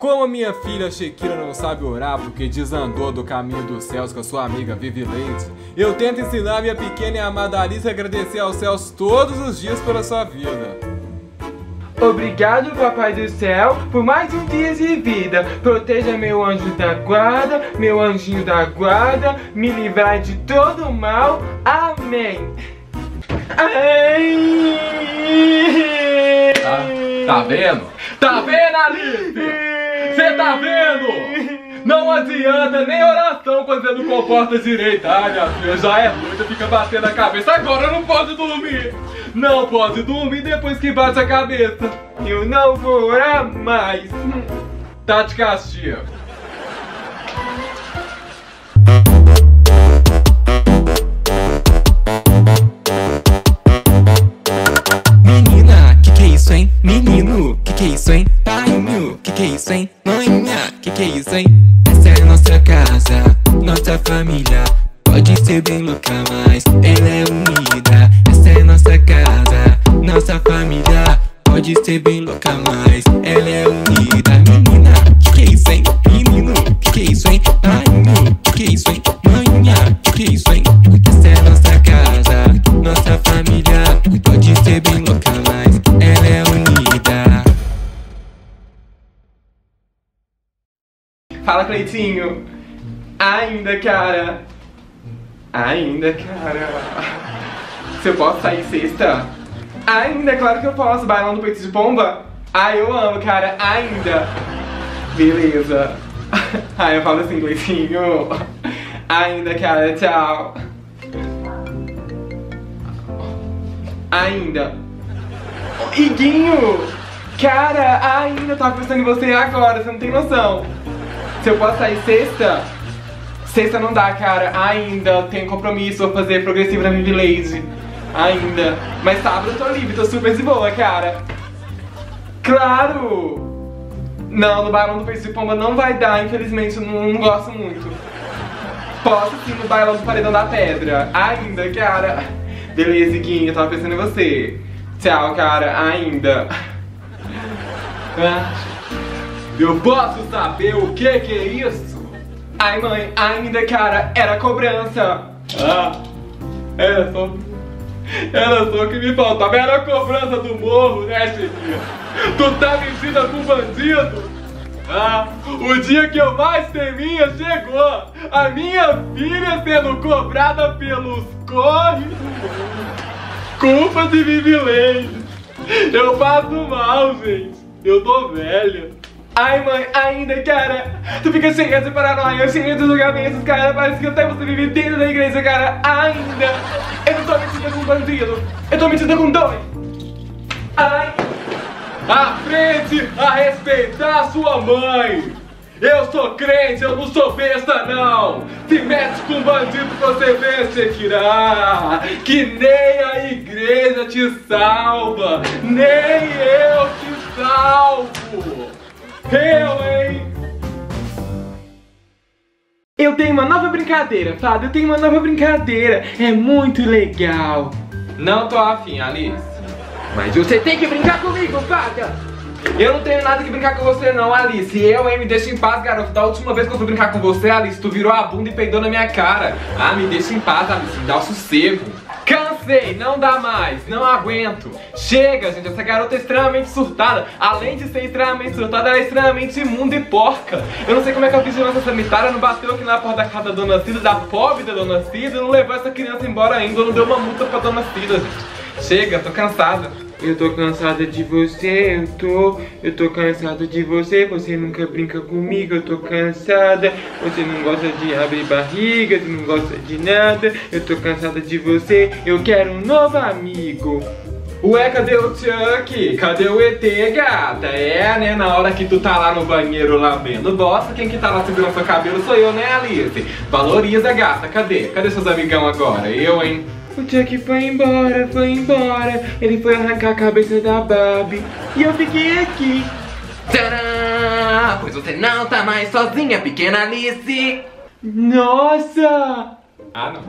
Como a minha filha Shekira não sabe orar porque desandou do caminho dos céus com a sua amiga Vivi Leite, eu tento ensinar minha pequena e amada Alice a agradecer aos céus todos os dias pela sua vida. Obrigado, Papai do Céu, por mais um dia de vida. Proteja meu anjo da guarda, meu anjinho da guarda, me livrar de todo o mal. Amém. Ai. Tá, tá vendo? Tá vendo, Alice? Você tá vendo? Não adianta nem oração quando você não comporta direito. Ai, minha filha, já é doida, fica batendo a cabeça. Agora não pode dormir. Não pode dormir depois que bate a cabeça. Eu não vou orar mais. Tá de castigo. Isso, hein? Menino, que que é isso, hein? Meu, que que é isso, hein? Manhã, que que é isso, hein? Essa é a nossa casa, nossa família. Pode ser bem louca, mas ela é unida. Essa é a nossa casa, nossa família. Pode ser bem louca, mas ela é unida. Menina, que que é isso, hein? Menino, que que é isso, hein? Meu, que que é isso, hein? Manhã, que que é isso, hein? Essa é a nossa casa, nossa família. Pode ser bem louca, Fala, Cleitinho. Ainda, cara. Ainda, cara. Se eu posso sair sexta? Ainda, claro que eu posso. Bailando no peito de pomba? Ai, eu amo, cara. Ainda. Beleza. Ai, eu falo assim, Cleitinho. Ainda, cara. Tchau. Ainda. Iguinho! Cara, ainda tava pensando em você agora, você não tem noção. Se eu posso sair sexta? Sexta não dá, cara. Ainda tenho compromisso, vou fazer progressivo na Vivi Lady. Ainda. Mas sábado eu tô livre, tô super de boa, cara. Claro! Não, no bailão do de Pomba não vai dar, infelizmente, eu não, gosto muito. Posso sim no bailão do Paredão da Pedra. Ainda, cara. Beleza, Guinho, eu tava pensando em você. Tchau, cara. Ainda. Ah. Eu posso saber o que que é isso? Ai, mãe, ainda, cara, era cobrança. Ah, era só. Era só o que me faltava. Era a cobrança do morro, né, Chiquinha? Tu tá metida com bandido? Ah, o dia que eu mais temia chegou! A minha filha sendo cobrada pelos corres! Culpa de Vivilene! Eu passo mal, gente! Eu tô velha! Ai, mãe, ainda, cara. Tu fica cheia de paranoia, cheia de julgamentos, cara. Parece que até você vive dentro da igreja, cara. Ainda. Eu não tô metida com bandido. Eu tô metida com dois. Ai. Aprende a respeitar sua mãe! Eu sou crente, eu não sou besta não! Se mete com bandido você ver, Shekira! Que nem a igreja te salva! Nem eu te salvo! Eu, hein? Eu tenho uma nova brincadeira, Fábio. Eu tenho uma nova brincadeira. É muito legal. Não tô afim, Alice. Mas você tem que brincar comigo, Fábio. Eu não tenho nada que brincar com você não, Alice. Eu, hein, me deixa em paz, garoto. Da última vez que eu fui brincar com você, Alice, tu virou a bunda e peidou na minha cara. Ah, me deixa em paz, Alice. Me dá o sossego. Cansei, não dá mais, não aguento. Chega, gente, essa garota é extremamente surtada. Além de ser extremamente surtada, ela é extremamente imunda e porca. Eu não sei como é que a vigilância sanitária não bateu aqui na porta da casa da dona Cida, da pobre da dona Cida, e não levou essa criança embora ainda, não deu uma multa pra dona Cida, gente. Chega, tô cansada. Eu tô cansada de você, eu tô, eu tô cansada de você, você nunca brinca comigo, eu tô cansada, você não gosta de abrir barriga, você não gosta de nada, eu tô cansada de você, eu quero um novo amigo. Ué, cadê o Chuck? Cadê o ET, gata? É, né, na hora que tu tá lá no banheiro lambendo bosta, quem que tá lá segurando seu cabelo sou eu, né, Alice? Valoriza, gata, cadê? Cadê seus amigão agora? Eu, hein? O Chuck foi embora, foi embora. Ele foi arrancar a cabeça da Barbie. E eu fiquei aqui. Tcharam! Pois você não tá mais sozinha, pequena Alice. Nossa! Ah, não.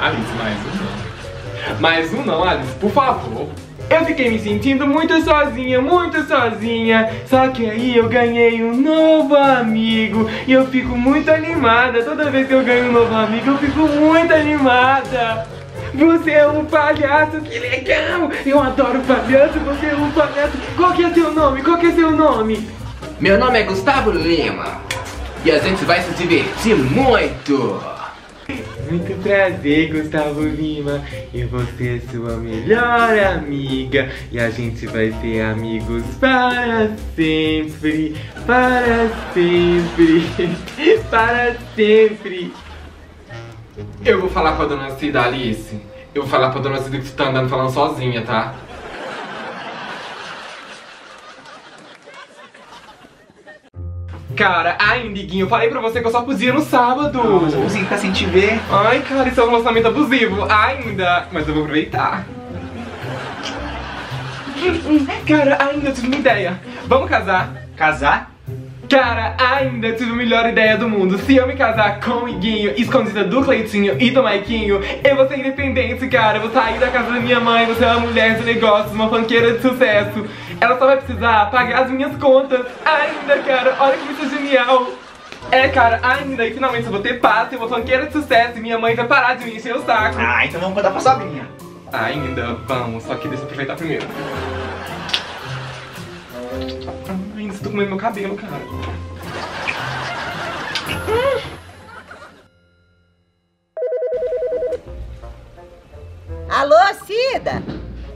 Alice, mais um não. Mais um não, Alice, por favor. Eu fiquei me sentindo muito sozinha, muito sozinha. Só que aí eu ganhei um novo amigo e eu fico muito animada. Toda vez que eu ganho um novo amigo, eu fico muito animada. Você é um palhaço, que legal! Eu adoro palhaço, você é um palhaço. Qual que é seu nome? Qual que é seu nome? Meu nome é Gustavo Lima e a gente vai se divertir muito. Muito prazer, Gustavo Lima. E você é sua melhor amiga. E a gente vai ser amigos para sempre. Para sempre. Para sempre. Eu vou falar pra dona Cida, Alice. Eu vou falar pra dona Cida que você tá andando falando sozinha, tá? Cara, ai, Indiguinho, eu falei pra você que eu só podia no sábado. Mas eu consegui ficar sem te ver. Ai, cara, isso é um lançamento abusivo. Ainda. Mas eu vou aproveitar. Cara, ainda tive uma ideia. Vamos casar? Casar? Cara, ainda tive a melhor ideia do mundo. Se eu me casar com o Iguinho, escondida do Cleitinho e do Maiquinho, eu vou ser independente, cara. Eu vou sair da casa da minha mãe, vou ser uma mulher de negócios, uma fanqueira de sucesso. Ela só vai precisar pagar as minhas contas. Ainda, cara, olha que isso é genial. É, cara, ainda, e finalmente eu vou ter paz, eu vou fanqueira de sucesso e minha mãe vai parar de me encher o saco. Ah, então vamos contar pra Sabrinha. Ainda, vamos, só que deixa eu aproveitar primeiro. Ai, ainda estou comendo meu cabelo, cara. Alô, Cida?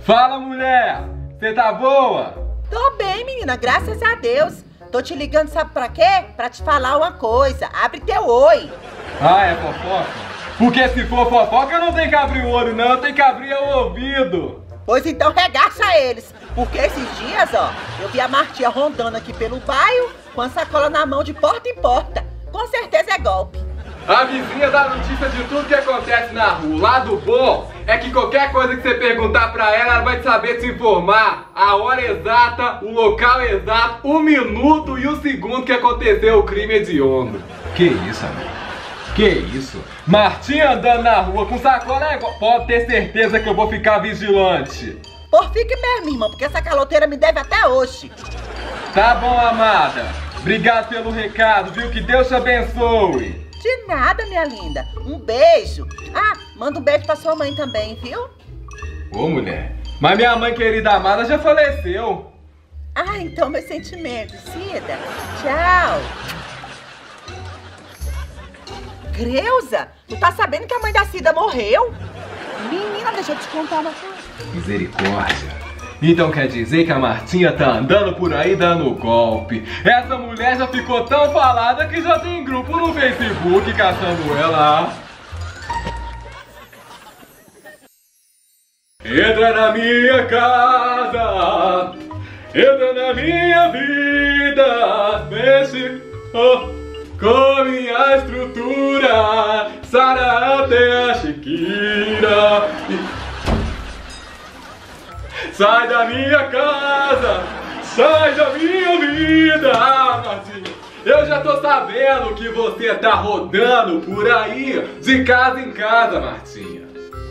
Fala, mulher! Você tá boa? Tô bem, menina, graças a Deus. Tô te ligando, sabe pra quê? Pra te falar uma coisa. Abre teu oi. Ah, é fofoca? Porque se for fofoca, não tem que abrir o olho, não. Tem que abrir o ouvido. Pois então regaça eles. Porque esses dias, ó, eu vi a Martinha rondando aqui pelo bairro com a sacola na mão de porta em porta. Com certeza é golpe. A vizinha dá notícia de tudo que acontece na rua. O lado bom é que qualquer coisa que você perguntar pra ela, ela vai saber te informar. A hora exata, o local exato, o minuto e o segundo que aconteceu o crime hediondo. Que isso, amigo? Que isso? Martinha andando na rua com sacola é igual. Pode ter certeza que eu vou ficar vigilante. Por fique mesmo, irmão, porque essa caloteira me deve até hoje. Tá bom, amada. Obrigado pelo recado, viu? Que Deus te abençoe. De nada, minha linda. Um beijo. Ah, manda um beijo pra sua mãe também, viu? Ô, mulher. Mas minha mãe querida amada já faleceu. Ah, então meus sentimentos. Cida, tchau. Creuza, tu tá sabendo que a mãe da Cida morreu? Menina, deixa eu te contar uma coisa. Misericórdia. Então quer dizer que a Martinha tá andando por aí dando golpe. Essa mulher já ficou tão falada que já tem grupo no Facebook caçando ela. Entra na minha casa, entra na minha vida, mexe oh, com minha estrutura, sara até a Sai da minha casa! Sai da minha vida! Ah, Martinha! Eu já tô sabendo que você tá rodando por aí, de casa em casa, Martinha.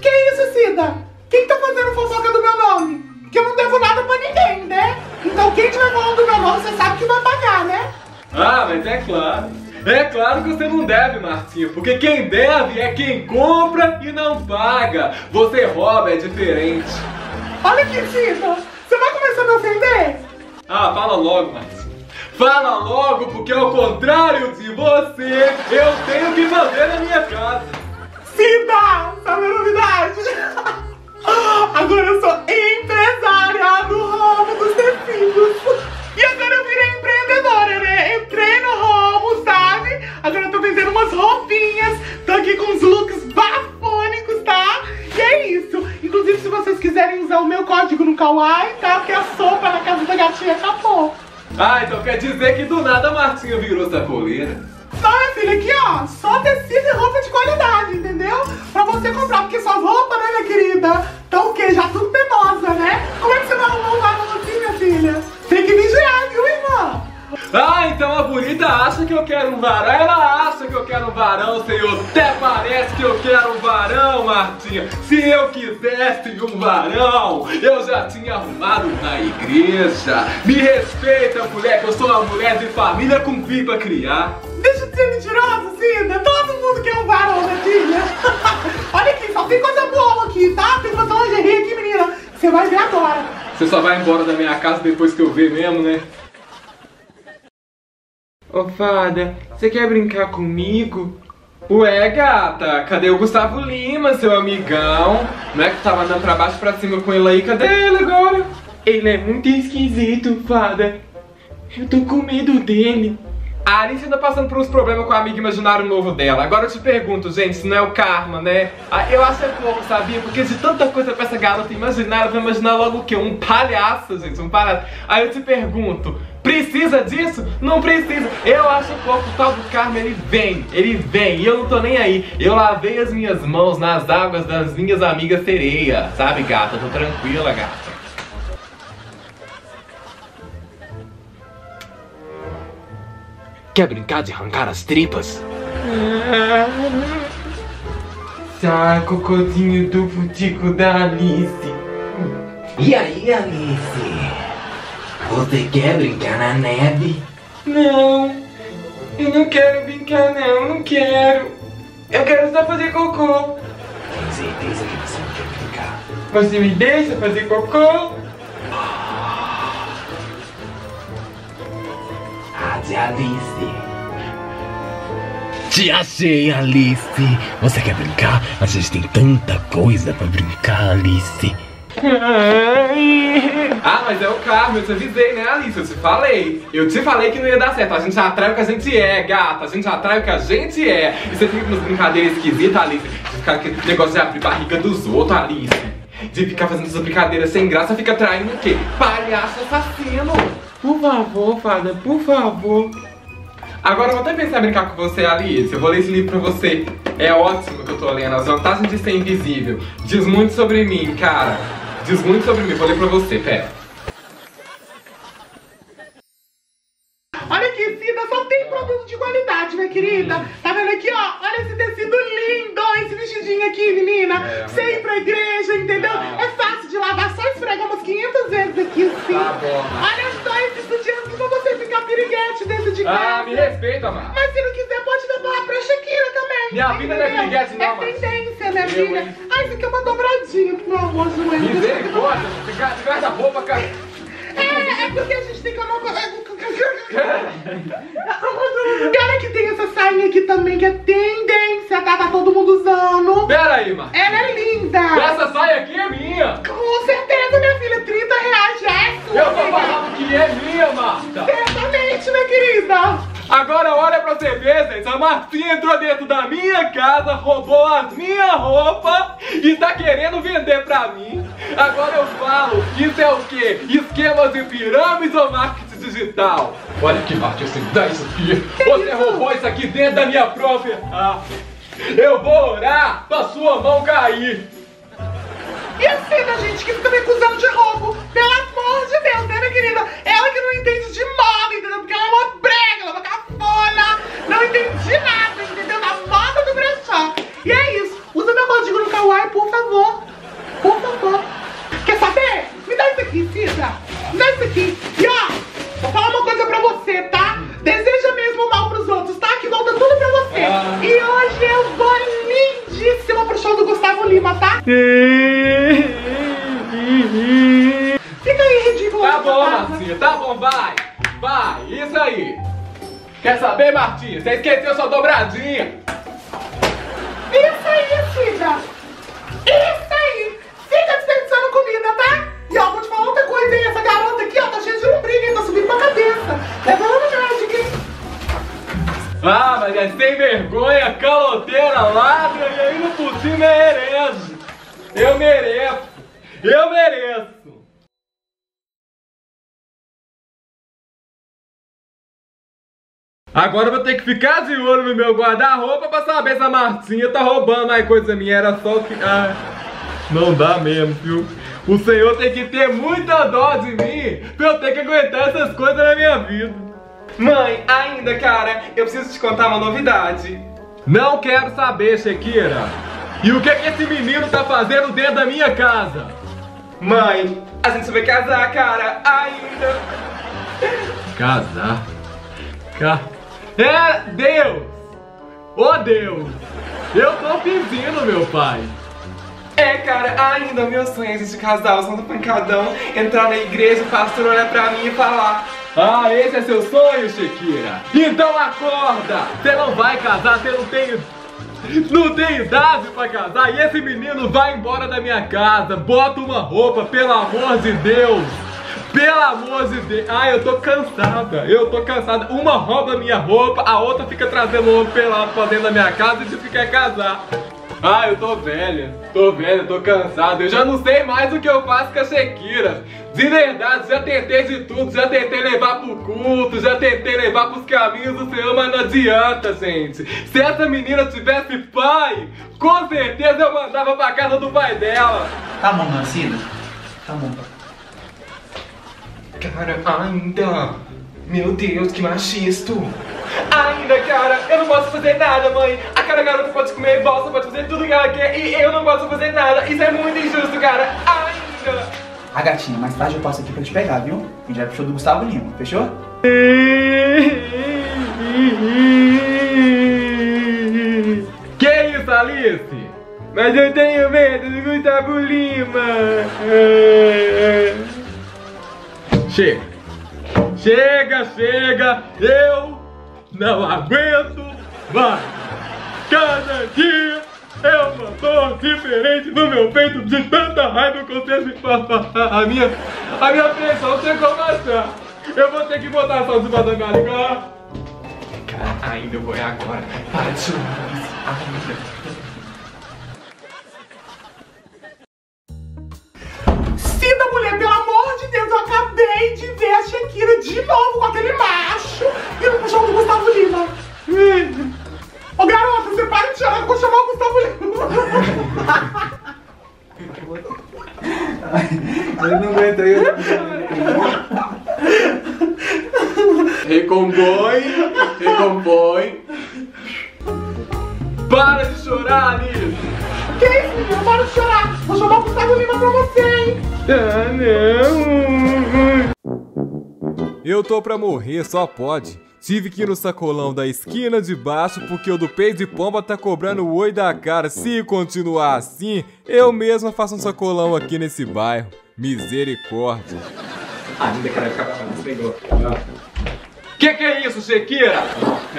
Que isso, Cida? Quem tá fazendo fofoca do meu nome? Que eu não devo nada pra ninguém, né? Então quem tiver falando do meu nome, você sabe que vai pagar, né? Ah, mas é claro. É claro que você não deve, Martinha, porque quem deve é quem compra e não paga. Você rouba, é diferente. Olha aqui, Cida. Você vai começar a me ofender? Ah, fala logo, Martinha. Fala logo, porque ao contrário de você, eu tenho que fazer na minha casa. Cida! Sabe a novidade? Agora eu sou empresária no ramo dos tecidos. E agora eu virei empreendedora, né? Entrei no ramo, sabe? Agora eu tô vendendo umas roupinhas. Tô aqui com uns looks bafônicos, tá? E é isso. Inclusive, se vocês quiserem usar o meu código no Kawaii, tá? Porque a sopa na casa da gatinha acabou. Ah, então quer dizer que do nada a Martinha virou sacoleira. Não, minha filha, aqui ó, só tecido e roupa de qualidade, entendeu? Pra você comprar, porque suas roupas, né, minha querida, estão o quê? Já tudo penosa, né? Como é que você vai arrumar um guarda assim, minha filha? Tem que vigiar, viu, irmã? Ah, então a bonita acha que eu quero um varão. Ela acha que eu quero um varão, senhor. Até parece que eu quero um varão, Martinha. Se eu quisesse um varão, eu já tinha arrumado na igreja. Me respeita, mulher, que eu sou uma mulher de família com pra criar. Deixa de ser mentirosa, Cida. Todo mundo quer um varão, né, filha? Olha aqui, só tem coisa boa aqui, tá? Tem uma lingerie aqui, menina. Você vai ver agora. Você só vai embora da minha casa depois que eu ver mesmo, né? Ô fada, você quer brincar comigo? Ué, gata, cadê o Gustavo Lima, seu amigão? Não é que tava andando pra baixo e pra cima com ele aí? Cadê ele agora? Ele é muito esquisito, fada. Eu tô com medo dele. A Alice anda passando por uns problemas com o amigo imaginário novo dela. Agora eu te pergunto, gente, se não é o karma, né? Ah, Eu acho é pouco, sabia? Porque de tanta coisa pra essa garota imaginária, vai imaginar logo o quê? Um palhaço, gente, um palhaço. Aí eu te pergunto, precisa disso? Não precisa. Eu acho pouco, o tal do karma, ele vem, ele vem. E eu não tô nem aí. Eu lavei as minhas mãos nas águas das minhas amigas sereias, sabe, gata? Tô tranquila, gata. Quer brincar de arrancar as tripas? Sai, cocôzinho do futico da Alice. E aí, Alice? Você quer brincar na neve? Não, eu não quero brincar não, não quero. Eu quero só fazer cocô. Tenho certeza que você não quer brincar. Você me deixa fazer cocô? Ade Alice. Te achei, Alice. Você quer brincar? A gente tem tanta coisa pra brincar, Alice. Ah, mas é o karma, eu te avisei, né, Alice? Eu te falei. Eu te falei que não ia dar certo. A gente atrai o que a gente é, gata. A gente atrai o que a gente é. E você fica com umas brincadeiras esquisitas, Alice. De ficar com aquele negócio de abrir barriga dos outros, Alice. De ficar fazendo essas brincadeiras sem graça, fica traindo o quê? Palhaço assassino. Por favor, fada, por favor. Agora eu vou até pensar em brincar com você, Alice. Eu vou ler esse livro pra você. É ótimo que eu tô lendo. As vantagens de ser invisível. Diz muito sobre mim, cara. Diz muito sobre mim. Vou ler pra você, pera. Qualidade, minha querida. Tá vendo aqui, ó? Olha esse tecido lindo, esse vestidinho aqui, menina. É, Você ir pra igreja, entendeu? Ah. É fácil de lavar, só esfregar umas 500 vezes aqui, assim. Tá bom, Olha só esse sutiãzinho pra você ficar piriguete dentro de casa. Ah, me respeita, mano. Mas se não quiser, pode levar pra Shakira também. Minha vida não é piriguete, não, É Márcia. tendência, minha Eu, filha. Ai, isso aqui é uma dobradinha, meu amor, joelho. Misericórdia. Ficar de guarda-roupa, cara. É, é porque a gente tem que amar. E olha que tem essa sainha aqui também, que é tendência, tá? Tá todo mundo usando. Pera aí, mano. Ela é linda. Essa saia aqui é minha. Com certeza, minha filha, 30 reais já é sua. Eu tô falando que é minha, Marta. Certamente, minha querida. Agora olha pra você ver, gente. A Martinha entrou dentro da minha casa, roubou as minhas roupas e tá querendo vender pra mim. Agora eu falo, isso é o quê? Esquemas de pirâmides ou marketing digital? Olha que marketing você dá isso aqui. Você roubou isso aqui dentro da minha própria casa. Eu vou orar pra sua mão cair. E a cena, gente, que fica me acusando de roubo. Pelo amor de Deus, né, minha querida? Ela que não entende de moda, entendeu? Porque ela é uma brega, ela é uma cafona. Não entende de nada, entendeu? Da moda do brechó. E é isso. Usa meu código no Kawaii, por favor. Por favor. Saber? Me dá isso aqui, Cida. Me dá isso aqui. E ó, vou falar uma coisa pra você, tá? Deseja mesmo mal pros outros, tá? Que volta tudo pra você. Ah. E hoje eu vou lindíssima pro show do Gustavo Lima, tá? Fica aí, ridículo. Tá bom, casa. Martinha, tá bom, vai. Vai, isso aí. Quer saber, Martinha? Você esqueceu sua dobradinha. Isso aí, Cida. Isso aí. Fica desperdiçando comida, tá? E ó, vou te falar outra coisa, hein? Essa garota aqui, ó, tá cheia de lombriga, hein? Tá subindo pra cabeça. Leva ela no médico, hein? Ah, mas é sem vergonha, caloteira, ladra e ainda por cima é. Eu mereço. Eu mereço. Agora eu vou ter que ficar de olho no meu guarda-roupa pra saber se a Martinha tá roubando mais coisa minha. Era só o que. Ah, não dá mesmo, viu? O Senhor tem que ter muita dó de mim pra eu ter que aguentar essas coisas na minha vida. Mãe, ainda, cara, eu preciso te contar uma novidade. Não quero saber, Shekira. E o que, que esse menino tá fazendo dentro da minha casa? Mãe, a gente vai casar, cara, ainda. Casar? Ca... É Deus! Ô Deus! Eu tô pedindo, meu pai! É, cara, ainda meu sonho é a gente casar, o Santo Pancadão, entrar na igreja, o pastor olhar pra mim e falar Ah, esse é seu sonho, Shekira? Então acorda! Você não vai casar, você não tem... Não tem idade pra casar e esse menino vai embora da minha casa. Bota uma roupa, pelo amor de Deus! Pelo amor de Deus! Ai, eu tô cansada, eu tô cansada. Uma rouba minha roupa, a outra fica trazendo homem pelado pra dentro da minha casa e você quer casar. Ah, eu tô velha, tô velha, tô cansado. Eu já não sei mais o que eu faço com a Shekira. De verdade, já tentei de tudo, já tentei levar pro culto, já tentei levar pros caminhos do Senhor, mas não adianta, gente. Se essa menina tivesse pai, com certeza eu mandava pra casa do pai dela. Tá bom, Mancina? Tá bom. Cara, ainda. Meu Deus, que machista. Ainda, cara, eu não posso fazer nada, mãe. Aquela garota pode comer bosta, pode fazer tudo que ela quer e eu não posso fazer nada. Isso é muito injusto, cara. Ainda. Ah, gatinha, mais tarde eu passo aqui pra te pegar, viu? A gente vai pro show do Gustavo Lima, fechou? Que isso, Alice? Mas eu tenho medo do Gustavo Lima. Chega. Chega, chega. Eu não aguento mais. Cada dia é uma dor diferente no meu peito de tanta raiva que eu tenho a minha, a minha pressão como achar. Eu vou ter que botar só cima da minha língua. Cara, ainda vou é agora. Para de chorar. Cida, mulher, pelo amor de Deus, eu acabei de ver a Shakira de novo com aquele macho e no show do Gustavo Lima. Ô garota, você para de chorar que eu vou chamar o Gustavo Lima. Eu não aguento, eu Recompõe, recompõe. Para de chorar, Alice. Que isso, menino? Para de chorar. Vou chamar o Gustavo Lima pra você, hein? Ah, não. Eu tô pra morrer, só pode. Tive que ir no sacolão da esquina de baixo porque o do peito de pomba tá cobrando o oi da cara. Se continuar assim, eu mesma faço um sacolão aqui nesse bairro. Misericórdia. Ainda, cara, fica pra pegou. Que que é isso, Shekira?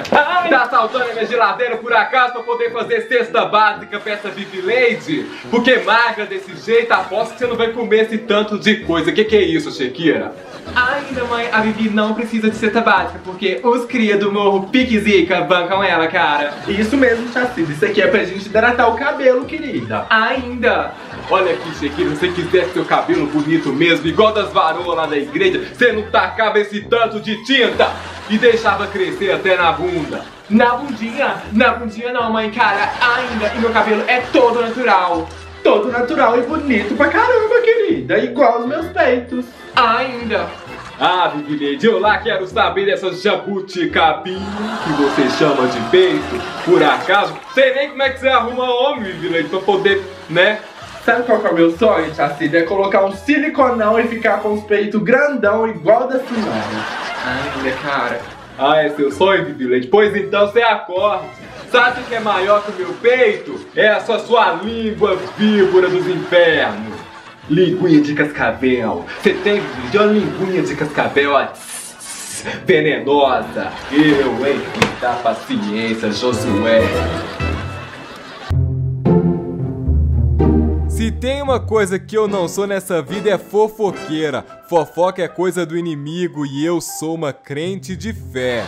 Tá assaltando a minha geladeira por acaso pra poder fazer cesta básica pra essa Vivi Lady? Porque magra desse jeito, aposto que você não vai comer esse tanto de coisa. Que que é isso, Shekira? Ainda, mãe, a Vivi não precisa de cesta básica, porque os cria do morro Pique Zica bancam ela, cara. Isso mesmo, Chacida. Isso aqui é pra gente hidratar o cabelo, querida. Ainda. Olha aqui, Shekira, se você quisesse seu cabelo bonito mesmo, igual das varoas lá da igreja, você não tacava esse tanto de tinta e deixava crescer até na bunda. Na bundinha? Na bundinha não, mãe, cara. Ainda. E meu cabelo é todo natural. Todo natural e bonito pra caramba, querida. Igual os meus peitos. Ainda. Ah, Vivi Lady, eu lá quero saber dessa jabuticabinha que você chama de peito. Por acaso, sei nem como é que você arruma homem, Vivi Lady, pra poder, né? Sabe qual que é o meu sonho, Chacida? É colocar um siliconão e ficar com os peitos grandão igual da senhora. Ainda, cara. Ah, é seu sonho, Vivi Lady? Pois então você acorde. Sabe o que é maior que o meu peito? É essa sua língua víbora dos infernos. Linguinha de cascavel. Você tem, Lady? Uma linguinha de cascavel, ó. Venenosa. Eu, hein? Dá paciência, Josué. Se tem uma coisa que eu não sou nessa vida é fofoqueira. Fofoca é coisa do inimigo e eu sou uma crente de fé.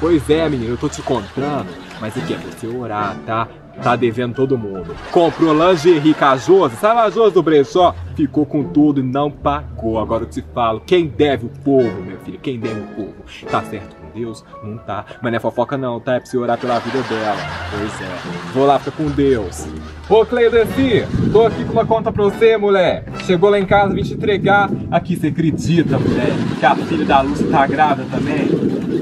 Pois é, menino, eu tô te contando, mas aqui é pra você orar, tá? tá devendo todo mundo. Comprou lingerie com a Josi, sabe a Josi do brechó? Ficou com tudo e não pagou. Agora eu te falo, quem deve o povo, meu filho? Quem deve o povo? Tá certo Deus? Não tá. Mas não é fofoca não, tá? É pra você orar pela vida dela. Pois é. Vou lá, fica com Deus. Ô, Cleideci, tô aqui com uma conta pra você, mulher. Chegou lá em casa, vim te entregar. Aqui, você acredita, mulher, que a filha da Lúcia tá grávida também?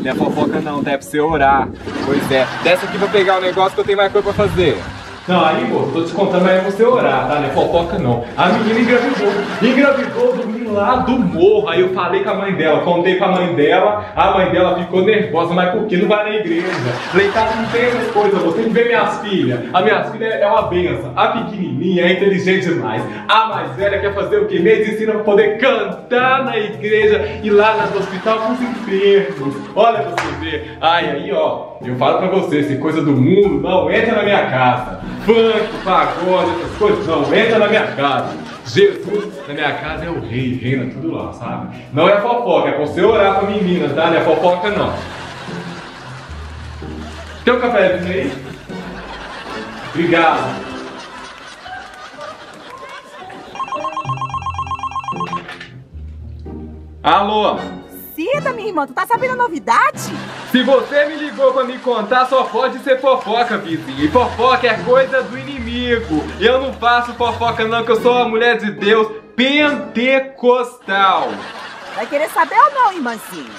Não é fofoca não, tá? É pra você orar. Pois é. Desce aqui pra pegar o negócio que eu tenho mais coisa pra fazer. Não, aí, moço, tô te contando, mas é você orar, tá? Não é fofoca não. A menina engravidou. Engravidou do lá do morro. Aí eu falei com a mãe dela, contei pra mãe dela. A mãe dela ficou nervosa, mas por que não vai na igreja? Em casa não tem essas coisas, você tem que minhas filhas. A minha filha é uma benção. A pequenininha é inteligente demais. A mais velha quer fazer o quê? Medicina pra poder cantar na igreja e lá no hospital com os enfermos. Olha pra você ver. Ai, aí, ó. Eu falo pra você, se coisa do mundo não entra na minha casa. Funk, pagode, essas coisas não entra na minha casa. Jesus na minha casa é o rei, reina tudo lá, sabe? Não é fofoca, é você orar pra menina, tá? Não é fofoca não. Tem um cafezinho aí? Obrigado. Alô? Cida, minha irmã, tu tá sabendo a novidade? Se você me ligou pra me contar, só pode ser fofoca, vizinho. E fofoca é coisa do inimigo. Eu não faço fofoca não, que eu sou uma mulher de Deus pentecostal. Vai querer saber ou não, irmãzinha?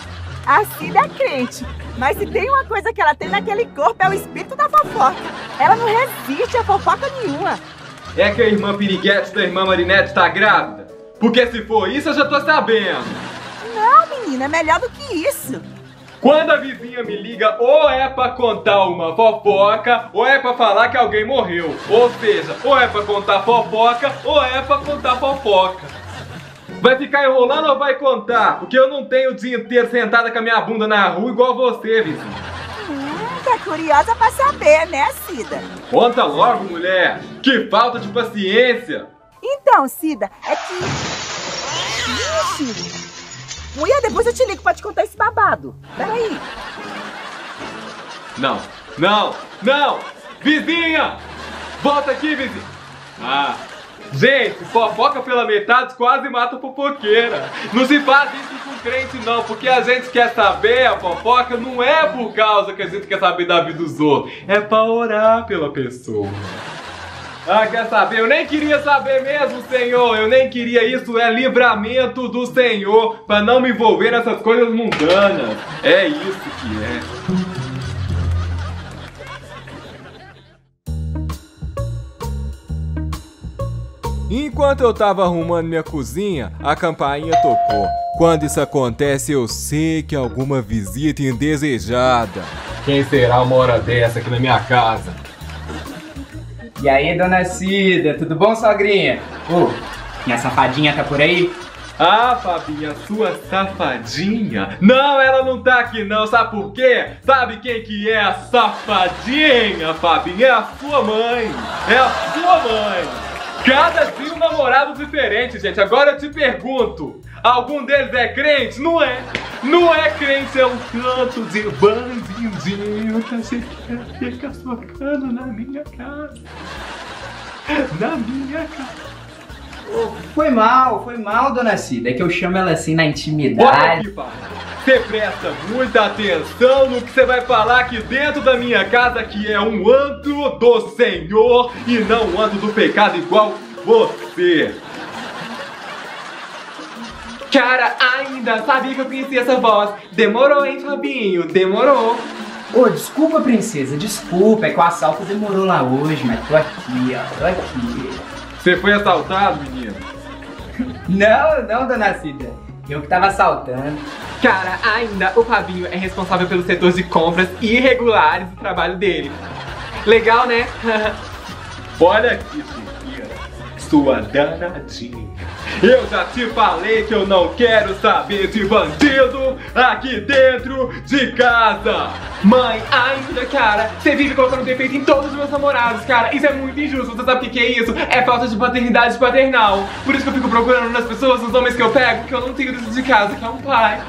A Cida é crente, mas se tem uma coisa que ela tem naquele corpo é o espírito da fofoca. Ela não resiste a fofoca nenhuma. É que a irmã Piriguete da irmã Marinette tá grávida? Porque se for isso, eu já tô sabendo. Não, menina, é melhor do que isso. Quando a vizinha me liga, ou é pra contar uma fofoca, ou é pra falar que alguém morreu. Ou seja, ou é pra contar fofoca, ou é pra contar fofoca. Vai ficar enrolando ou vai contar? Porque eu não tenho o dia inteiro sentada com a minha bunda na rua igual você, vizinho. Hum, tá curiosa pra saber, né, Cida? Conta logo, mulher. Que falta de paciência. Então, Cida, é que... Ixi, Mulher, depois eu te ligo pra te contar esse babado. Peraí. Não, não, não! Vizinha! Volta aqui, vizinha! Ah, gente, fofoca pela metade quase mata fofoqueira. Não se faz isso com crente não, porque a gente quer saber a fofoca não é por causa que a gente quer saber da vida dos outros, é pra orar pela pessoa. Ah, quer saber? Eu nem queria saber mesmo, Senhor. Eu nem queria isso. É livramento do Senhor para não me envolver nessas coisas mundanas. É isso que é. Enquanto eu tava arrumando minha cozinha, a campainha tocou. Quando isso acontece, eu sei que é alguma visita indesejada. Quem será uma hora dessa aqui na minha casa? E aí, dona Cida, tudo bom, sogrinha? Ô, minha safadinha tá por aí? Ah, Fabinha, sua safadinha? Não, ela não tá aqui não, sabe por quê? Sabe quem que é a safadinha, Fabinha? É a sua mãe, é a sua mãe. Cada dia um namorado diferente, gente. Agora eu te pergunto, algum deles é crente? Não é. Não é crente, é um canto de bandidinho que quer ficar socando na minha casa. Na minha casa. Foi mal, foi mal, dona Cida. É que eu chamo ela assim na intimidade. Você presta muita atenção no que você vai falar aqui dentro da minha casa, que é um antro do Senhor e não um antro do pecado igual você. Cara, ainda sabia que eu conhecia essa voz. Demorou, hein, Fabinho? Demorou. Ô, desculpa, princesa, desculpa. É que o assalto demorou lá hoje, mas tô aqui, ó. Tô aqui. Você foi assaltado, menino? Não, não, dona Cida. Eu que tava assaltando. Cara, ainda o Fabinho é responsável pelo setor de compras irregulares do trabalho dele. Legal, né? Olha aqui, Sofia, sua danadinha. Eu já te falei que eu não quero saber de bandido aqui dentro de casa. Mãe, ainda, cara, você vive colocando defeito em todos os meus namorados, cara. Isso é muito injusto. Você sabe o que, que é isso? É falta de paternidade paternal. Por isso que eu fico procurando nas pessoas, nos homens que eu pego, porque eu não tenho dentro de casa, que é um pai.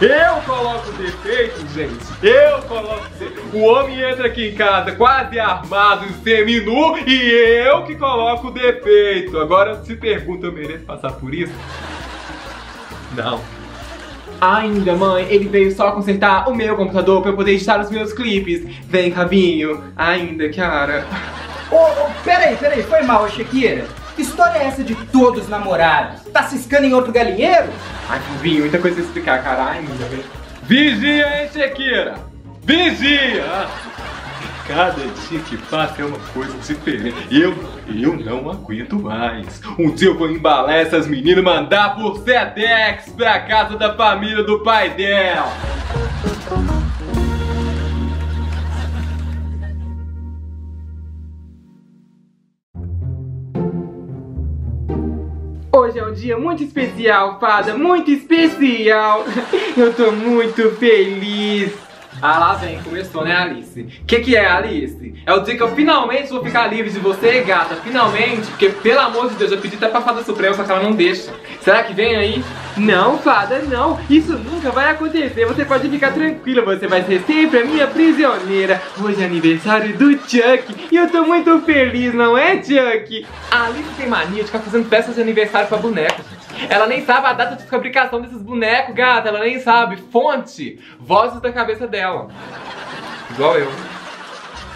Eu coloco defeito, gente. Eu coloco você. O homem entra aqui em casa quase armado, seminu, e eu que coloco o defeito. Agora se pergunta, eu mereço passar por isso? Não. Ainda, mãe, ele veio só consertar o meu computador pra eu poder editar os meus clipes. Vem, Fabinho. Ainda, cara. Ô, ô, peraí, peraí, foi mal, Shakira? Que história é essa de todos namorados? Tá ciscando em outro galinheiro? Ai, Fabinho, muita coisa a explicar, cara. Ainda, velho. Vigia, hein, Shakira? Vigia! Cada dia que passa é uma coisa diferente. Eu, eu não aguento mais. Um dia eu vou embalar essas meninas e mandar por Sedex pra casa da família do pai dela. Hoje é um dia muito especial, fada, muito especial. Eu tô muito feliz. Ah, lá vem, começou, né, Alice? Que que é, Alice? É o dia que eu finalmente vou ficar livre de você, gata, finalmente, porque, pelo amor de Deus, eu pedi até pra fada suprema, só que ela não deixa. Será que vem aí? Não, fada, não, isso nunca vai acontecer, você pode ficar tranquila, você vai ser sempre a minha prisioneira. Hoje é aniversário do Chuck, e eu tô muito feliz, não é, Chuck? A Alice tem mania de ficar fazendo festas de aniversário pra gente. Ela nem sabe a data de fabricação desses bonecos, gata. Ela nem sabe. Fonte, vozes da cabeça dela. Igual eu.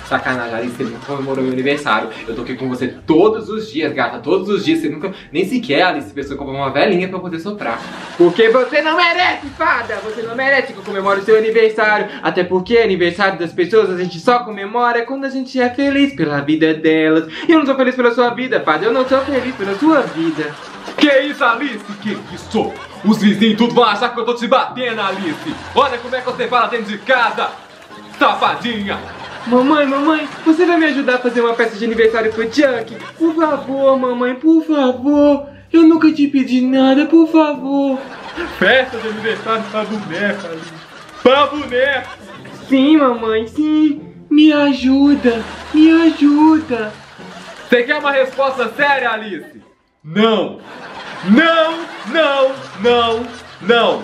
Sacanagem, Alice, você nunca comemorou meu aniversário. Eu tô aqui com você todos os dias, gata. Todos os dias. Você nunca, nem sequer, Alice, pensou em comprar uma velhinha pra poder soprar. Porque você não merece, fada! Você não merece que eu comemore o seu aniversário. Até porque aniversário das pessoas a gente só comemora quando a gente é feliz pela vida delas. E eu não sou feliz pela sua vida, fada. Eu não sou feliz pela sua vida. Que isso, Alice? Que isso? Os vizinhos tudo vão achar que eu tô te batendo, Alice. Olha como é que você fala dentro de casa. Safadinha. Mamãe, mamãe, você vai me ajudar a fazer uma festa de aniversário pro Chuck? Por favor, mamãe, por favor. Eu nunca te pedi nada, por favor. Festa de aniversário pra boneca, Alice. Pra boneca. Sim, mamãe, sim. Me ajuda, me ajuda. Você quer uma resposta séria, Alice? Não. Não, não, não, não.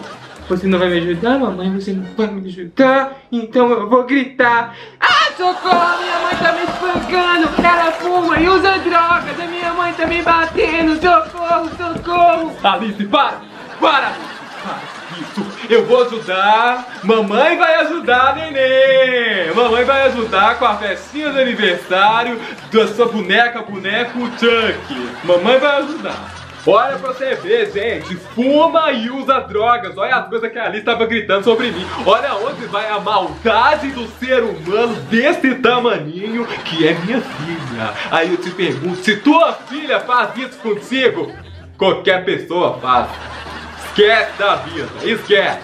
Você não vai me ajudar, mamãe? Você não vai me ajudar? Então eu vou gritar. Ah, socorro! Minha mãe tá me espancando! Ela fuma e usa drogas! A minha mãe tá me batendo! Socorro, socorro! Alice, para! Para! Para! Eu vou ajudar! Mamãe vai ajudar, neném! Mamãe vai ajudar com a festinha de aniversário da sua boneca, boneco Chuck! Mamãe vai ajudar! Olha pra você ver, gente, fuma e usa drogas. Olha as coisas que a Alice tava gritando sobre mim. Olha onde vai a maldade do ser humano desse tamaninho que é minha filha. Aí eu te pergunto, se tua filha faz isso contigo, qualquer pessoa faz. Esquece da vida, esquece.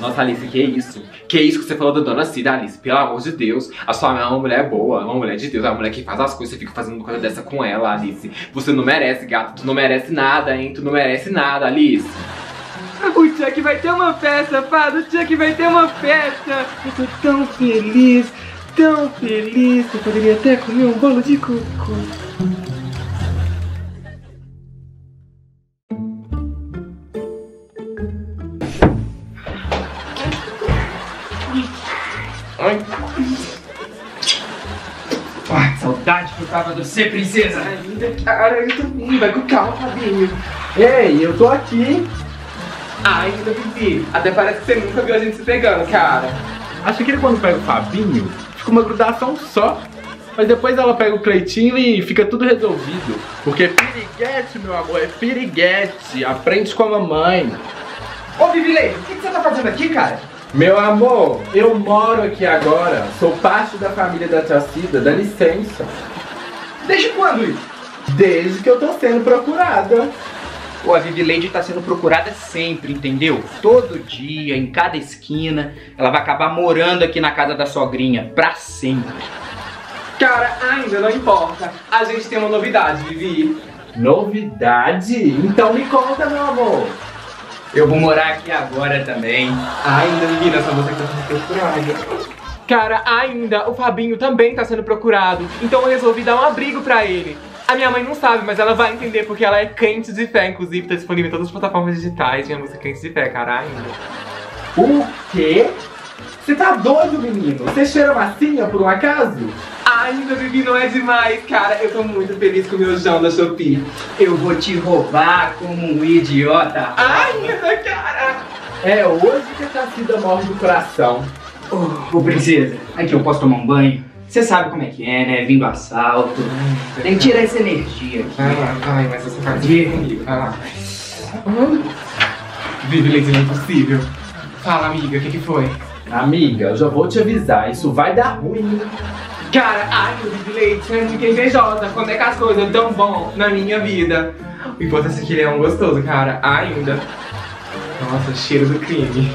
Nossa, Alice, que isso? Que isso que você falou da dona Cida, Alice? Pelo amor de Deus, a sua mãe é uma mulher boa, é uma mulher de Deus, é uma mulher que faz as coisas, você fica fazendo coisa dessa com ela, Alice. Você não merece, gato, tu não merece nada, hein? Tu não merece nada, Alice. O Chuck vai ter uma festa, fada, o Chuck vai ter uma festa. Eu tô tão feliz, tão feliz. Eu poderia até comer um bolo de coco. Saudade que eu tava de você, princesa. Ainda, cara, eu tô bem, vai com calma, Fabinho. Ei, eu tô aqui. Ainda, Vivi. Até parece que você nunca viu a gente se pegando, cara. Acho que ele quando pega o Fabinho, fica uma grudação só. Mas depois ela pega o Cleitinho e fica tudo resolvido. Porque é piriguete, meu amor, é piriguete. Aprende com a mamãe. Ô, Vivilei, o que, que você tá fazendo aqui, cara? Meu amor, eu moro aqui agora. Sou parte da família da tia Cida, dá licença. Desde quando isso? Desde que eu tô sendo procurada. Pô, a Vivi Lady tá sendo procurada sempre, entendeu? Todo dia, em cada esquina. Ela vai acabar morando aqui na casa da sogrinha, pra sempre. Cara, ainda não importa. A gente tem uma novidade, Vivi. Novidade? Então me conta, meu amor. Eu vou morar aqui agora também. Ainda, menina, essa moça que tá sendo procurada. Cara, ainda, o Fabinho também tá sendo procurado. Então eu resolvi dar um abrigo pra ele. A minha mãe não sabe, mas ela vai entender porque ela é crente de fé. Inclusive, tá disponível em todas as plataformas digitais. Minha música é crente de fé, cara, ainda. O quê? Você tá doido, menino? Você cheira massinha por um acaso? Ainda, Bibi, não é demais, cara. Eu tô muito feliz com o meu João da Shopee. Eu vou te roubar como um idiota. Ainda, cara. É hoje que essa vida morre do coração. Ô, ô, princesa, aqui eu posso tomar um banho? Você sabe como é que é, né? Vindo assalto. Tem que tirar essa energia aqui. Vai lá, vai, mas você faz isso comigo, vai lá. Vive leite não é impossível. Fala, amiga, o que que foi? Amiga, eu já vou te avisar, isso vai dar ruim. Cara, ai, meu Vive Leite, é muito invejosa. Quando é que as coisas tão bom na minha vida? O importante é que ele é um gostoso, cara. Ainda. Nossa, cheiro do crime.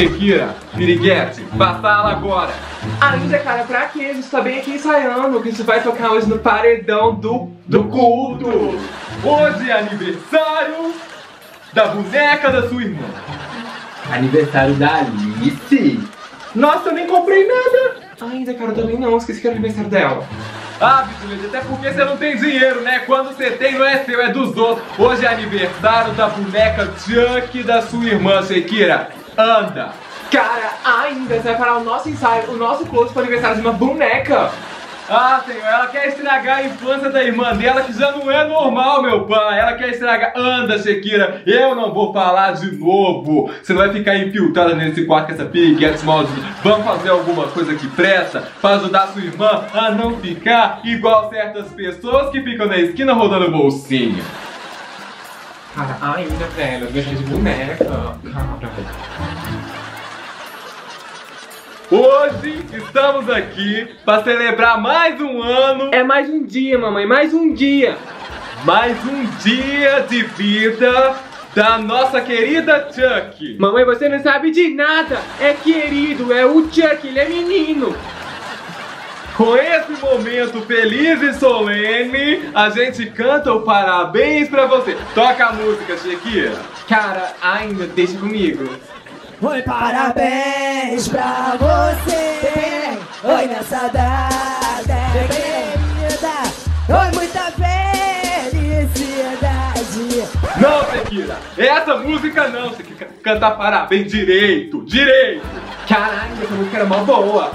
Shakira, Piriguete, batalha agora! Ainda, cara, pra quê? A gente tá bem aqui ensaiando, que a gente vai tocar hoje no paredão do, do culto! Hoje é aniversário da boneca da sua irmã. Aniversário da Alice? Nossa, eu nem comprei nada. Ainda, cara, eu também não, esqueci que era aniversário dela. Ah, Bitulete, até porque você não tem dinheiro, né? Quando você tem, não é seu, é dos outros. Hoje é aniversário da boneca Chuck da sua irmã, Shakira. Anda! Cara, ainda, você vai parar o nosso ensaio, o nosso close para aniversário de uma boneca. Ah, senhor, ela quer estragar a infância da irmã dela, que já não é normal, meu pai. Ela quer estragar. Anda, Shakira, eu não vou falar de novo. Você não vai ficar infiltrada nesse quarto com essa piriguete maldita. Vamos fazer alguma coisa que presta pra ajudar sua irmã a não ficar igual certas pessoas que ficam na esquina rodando bolsinha. Cara, ainda, velho, eu de boneca. Cara. Hoje estamos aqui para celebrar mais um ano. É mais um dia, mamãe, mais um dia. Mais um dia de vida da nossa querida Chuck. Mamãe, você não sabe de nada. É querido, é o Chuck, ele é menino. Com esse momento feliz e solene, a gente canta o parabéns pra você. Toca a música, Shakira. Cara, ainda deixa comigo. Oi, parabéns pra você. Oi, nessa data querida. Oi, muita felicidade. Não, Shakira, essa música não. Você tem que cantar parabéns direito, direito. Caralho, essa música era mó boa.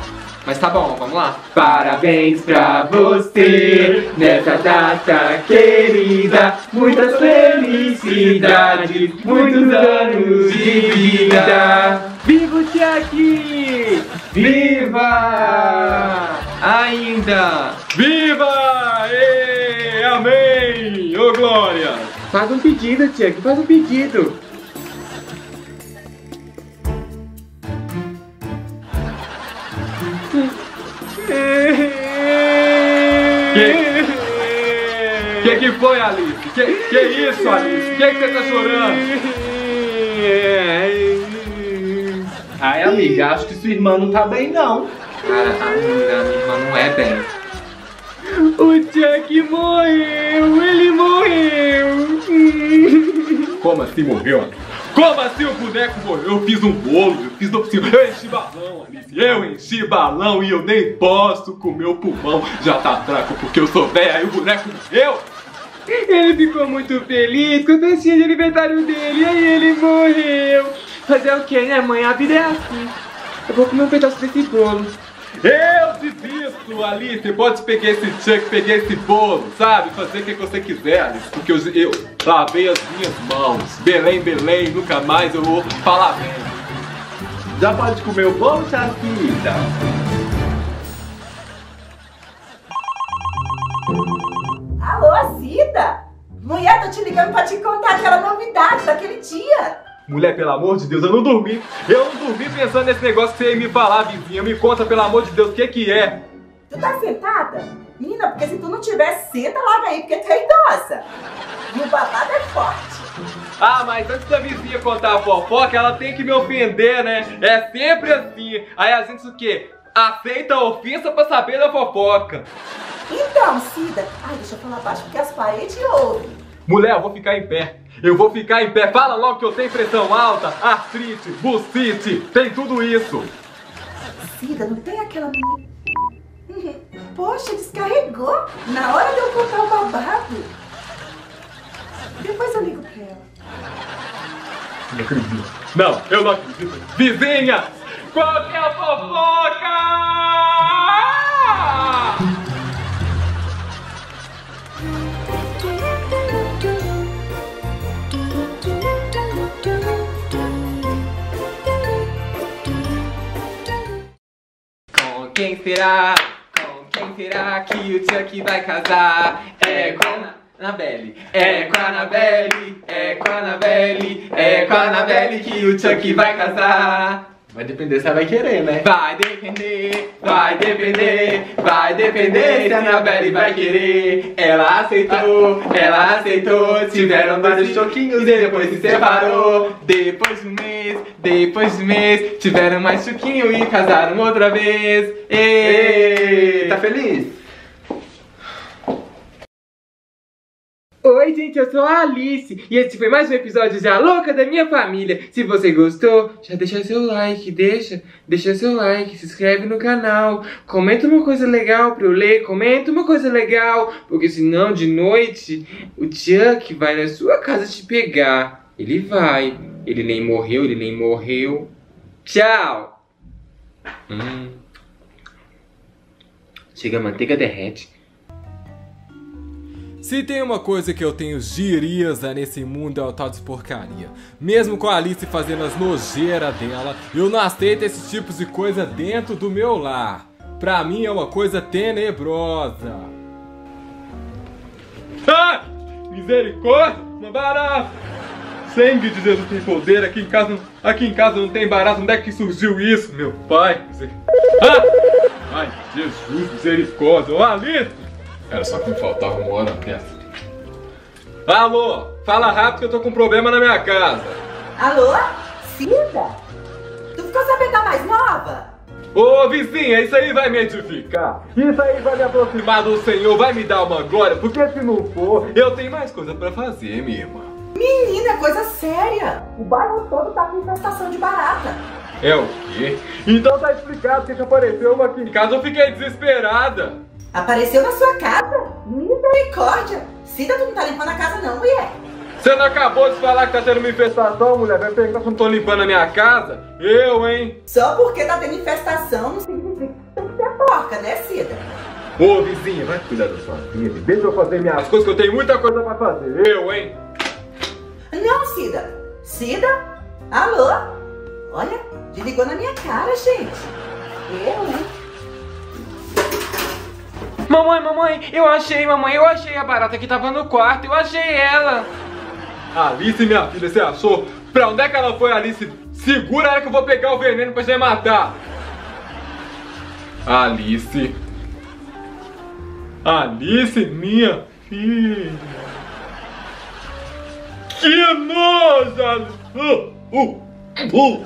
Mas tá bom, vamos lá. Parabéns pra você nessa data querida. Muitas felicidades, muitos anos de vida. Viva o Chuck! Viva! Ainda! Viva! Ê, amém! Ô, Glória! Faz um pedido, Chuck, faz um pedido. Que que foi, Alice? Que, que isso, Alice? Que que você tá chorando? Ai, amiga, acho que sua irmã não tá bem, não. Cara, a minha, a minha irmã não é bem. O Chuck morreu, ele morreu. Como assim morreu? Como assim o boneco morreu? Eu fiz um bolo, eu fiz docinho, eu enchi balão, Alice. Eu enchi balão e eu nem posso comer o pulmão. Já tá fraco porque eu sou velha e o boneco morreu. Ele ficou muito feliz com a festinha de aniversário dele e aí ele morreu. Fazer o que, né, mãe? A vida é assim. Eu vou comer um pedaço desse bolo. Eu desisto, Alice. Pode pegar esse chuck, pegar esse bolo, sabe? Fazer o que você quiser, Alice. Porque eu, eu lavei as minhas mãos. Belém, Belém, nunca mais eu vou falar bem. Já pode comer o bolo, Chasquita? Alô, Cida? Mulher, tô te ligando pra te contar aquela novidade daquele dia. Mulher, pelo amor de Deus, eu não dormi. Eu não dormi pensando nesse negócio que você ia me falar, vizinha. Me conta, pelo amor de Deus, o que que é? Tu tá sentada? Menina, porque se tu não tiver, senta logo aí, porque tu é idosa. E o babado é forte. Ah, mas antes da vizinha contar a fofoca, ela tem que me ofender, né? É sempre assim. Aí a gente o quê? Aceita a ofensa pra saber da fofoca. Então, Cida, ai, deixa eu falar baixo porque as paredes ouvem. Mulher, eu vou ficar em pé. Eu vou ficar em pé. Fala logo que eu tenho pressão alta, artrite, bucite, tem tudo isso. Cida, não tem aquela menina. Poxa, descarregou. Na hora de eu contar o babado. Depois eu ligo pra ela. Não acredito. Não, eu não acredito. Vizinha! Qual que é a fofoca? Quem será? Com quem será que o Chuck vai casar? É com a Anabelle. É com a Anabelle. É com a Anabelle. É com a Anabelle que o Chuck vai casar. Vai depender se ela vai querer, né? Vai depender, vai depender, vai depender se a Anabelle vai querer. Ela aceitou, ela aceitou. Tiveram vários choquinhos e depois se separou. Depois de um mês, depois de um mês, tiveram mais choquinho e casaram outra vez. Ei, Tá feliz? Oi, gente, eu sou a Alice e esse foi mais um episódio de A Louca da Minha Família. Se você gostou, já deixa seu like, deixa, deixa seu like, se inscreve no canal, comenta uma coisa legal pra eu ler, comenta uma coisa legal, porque senão de noite o Chuck vai na sua casa te pegar. Ele vai, ele nem morreu, ele nem morreu. Tchau! Hum. Chega, a manteiga derrete. Se tem uma coisa que eu tenho giriza nesse mundo é o tal de porcaria. Mesmo com a Alice fazendo as nojeiras dela, eu não aceito esses tipos de coisa dentro do meu lar. Pra mim é uma coisa tenebrosa. Ah! Misericórdia! Uma barata! Sangue de Jesus tem poder, aqui em casa, aqui em casa não tem barato, onde é que surgiu isso, meu pai? Ah! Ai, Jesus, misericórdia! Ô, Alice! Era só que me faltava uma hora dessa. Alô, fala rápido que eu tô com um problema na minha casa. Alô? Cida? Tu ficou sabendo da mais nova? Ô vizinha, isso aí vai me edificar. Isso aí vai me aproximar do Senhor, vai me dar uma glória, porque se não for, eu tenho mais coisa pra fazer, minha irmã. Menina, é coisa séria. O bairro todo tá com infestação de barata. É o quê? Então tá explicado que apareceu uma aqui em casa, eu fiquei desesperada. Apareceu na sua casa? Misericórdia. Cida, tu não tá limpando a casa não, mulher. Você não acabou de falar que tá tendo uma infestação, mulher? Vai perguntar se eu não tô limpando a minha casa? Eu, hein? Só porque tá tendo infestação não significa que tem que ser porca, né, Cida? Ô vizinha, vai cuidar da sua vida. Deixa eu fazer minhas coisas que eu tenho muita coisa pra fazer. Eu, hein? Não, Cida. Cida? Alô? Olha, desligou na minha cara, gente. Eu, hein? Mamãe, mamãe, eu achei, mamãe, eu achei a barata que tava no quarto, eu achei ela. Alice, minha filha, você achou? Pra onde é que ela foi, Alice? Segura ela que eu vou pegar o veneno pra você matar. Alice. Alice, minha filha. Que nojo. Uh, uh, uh.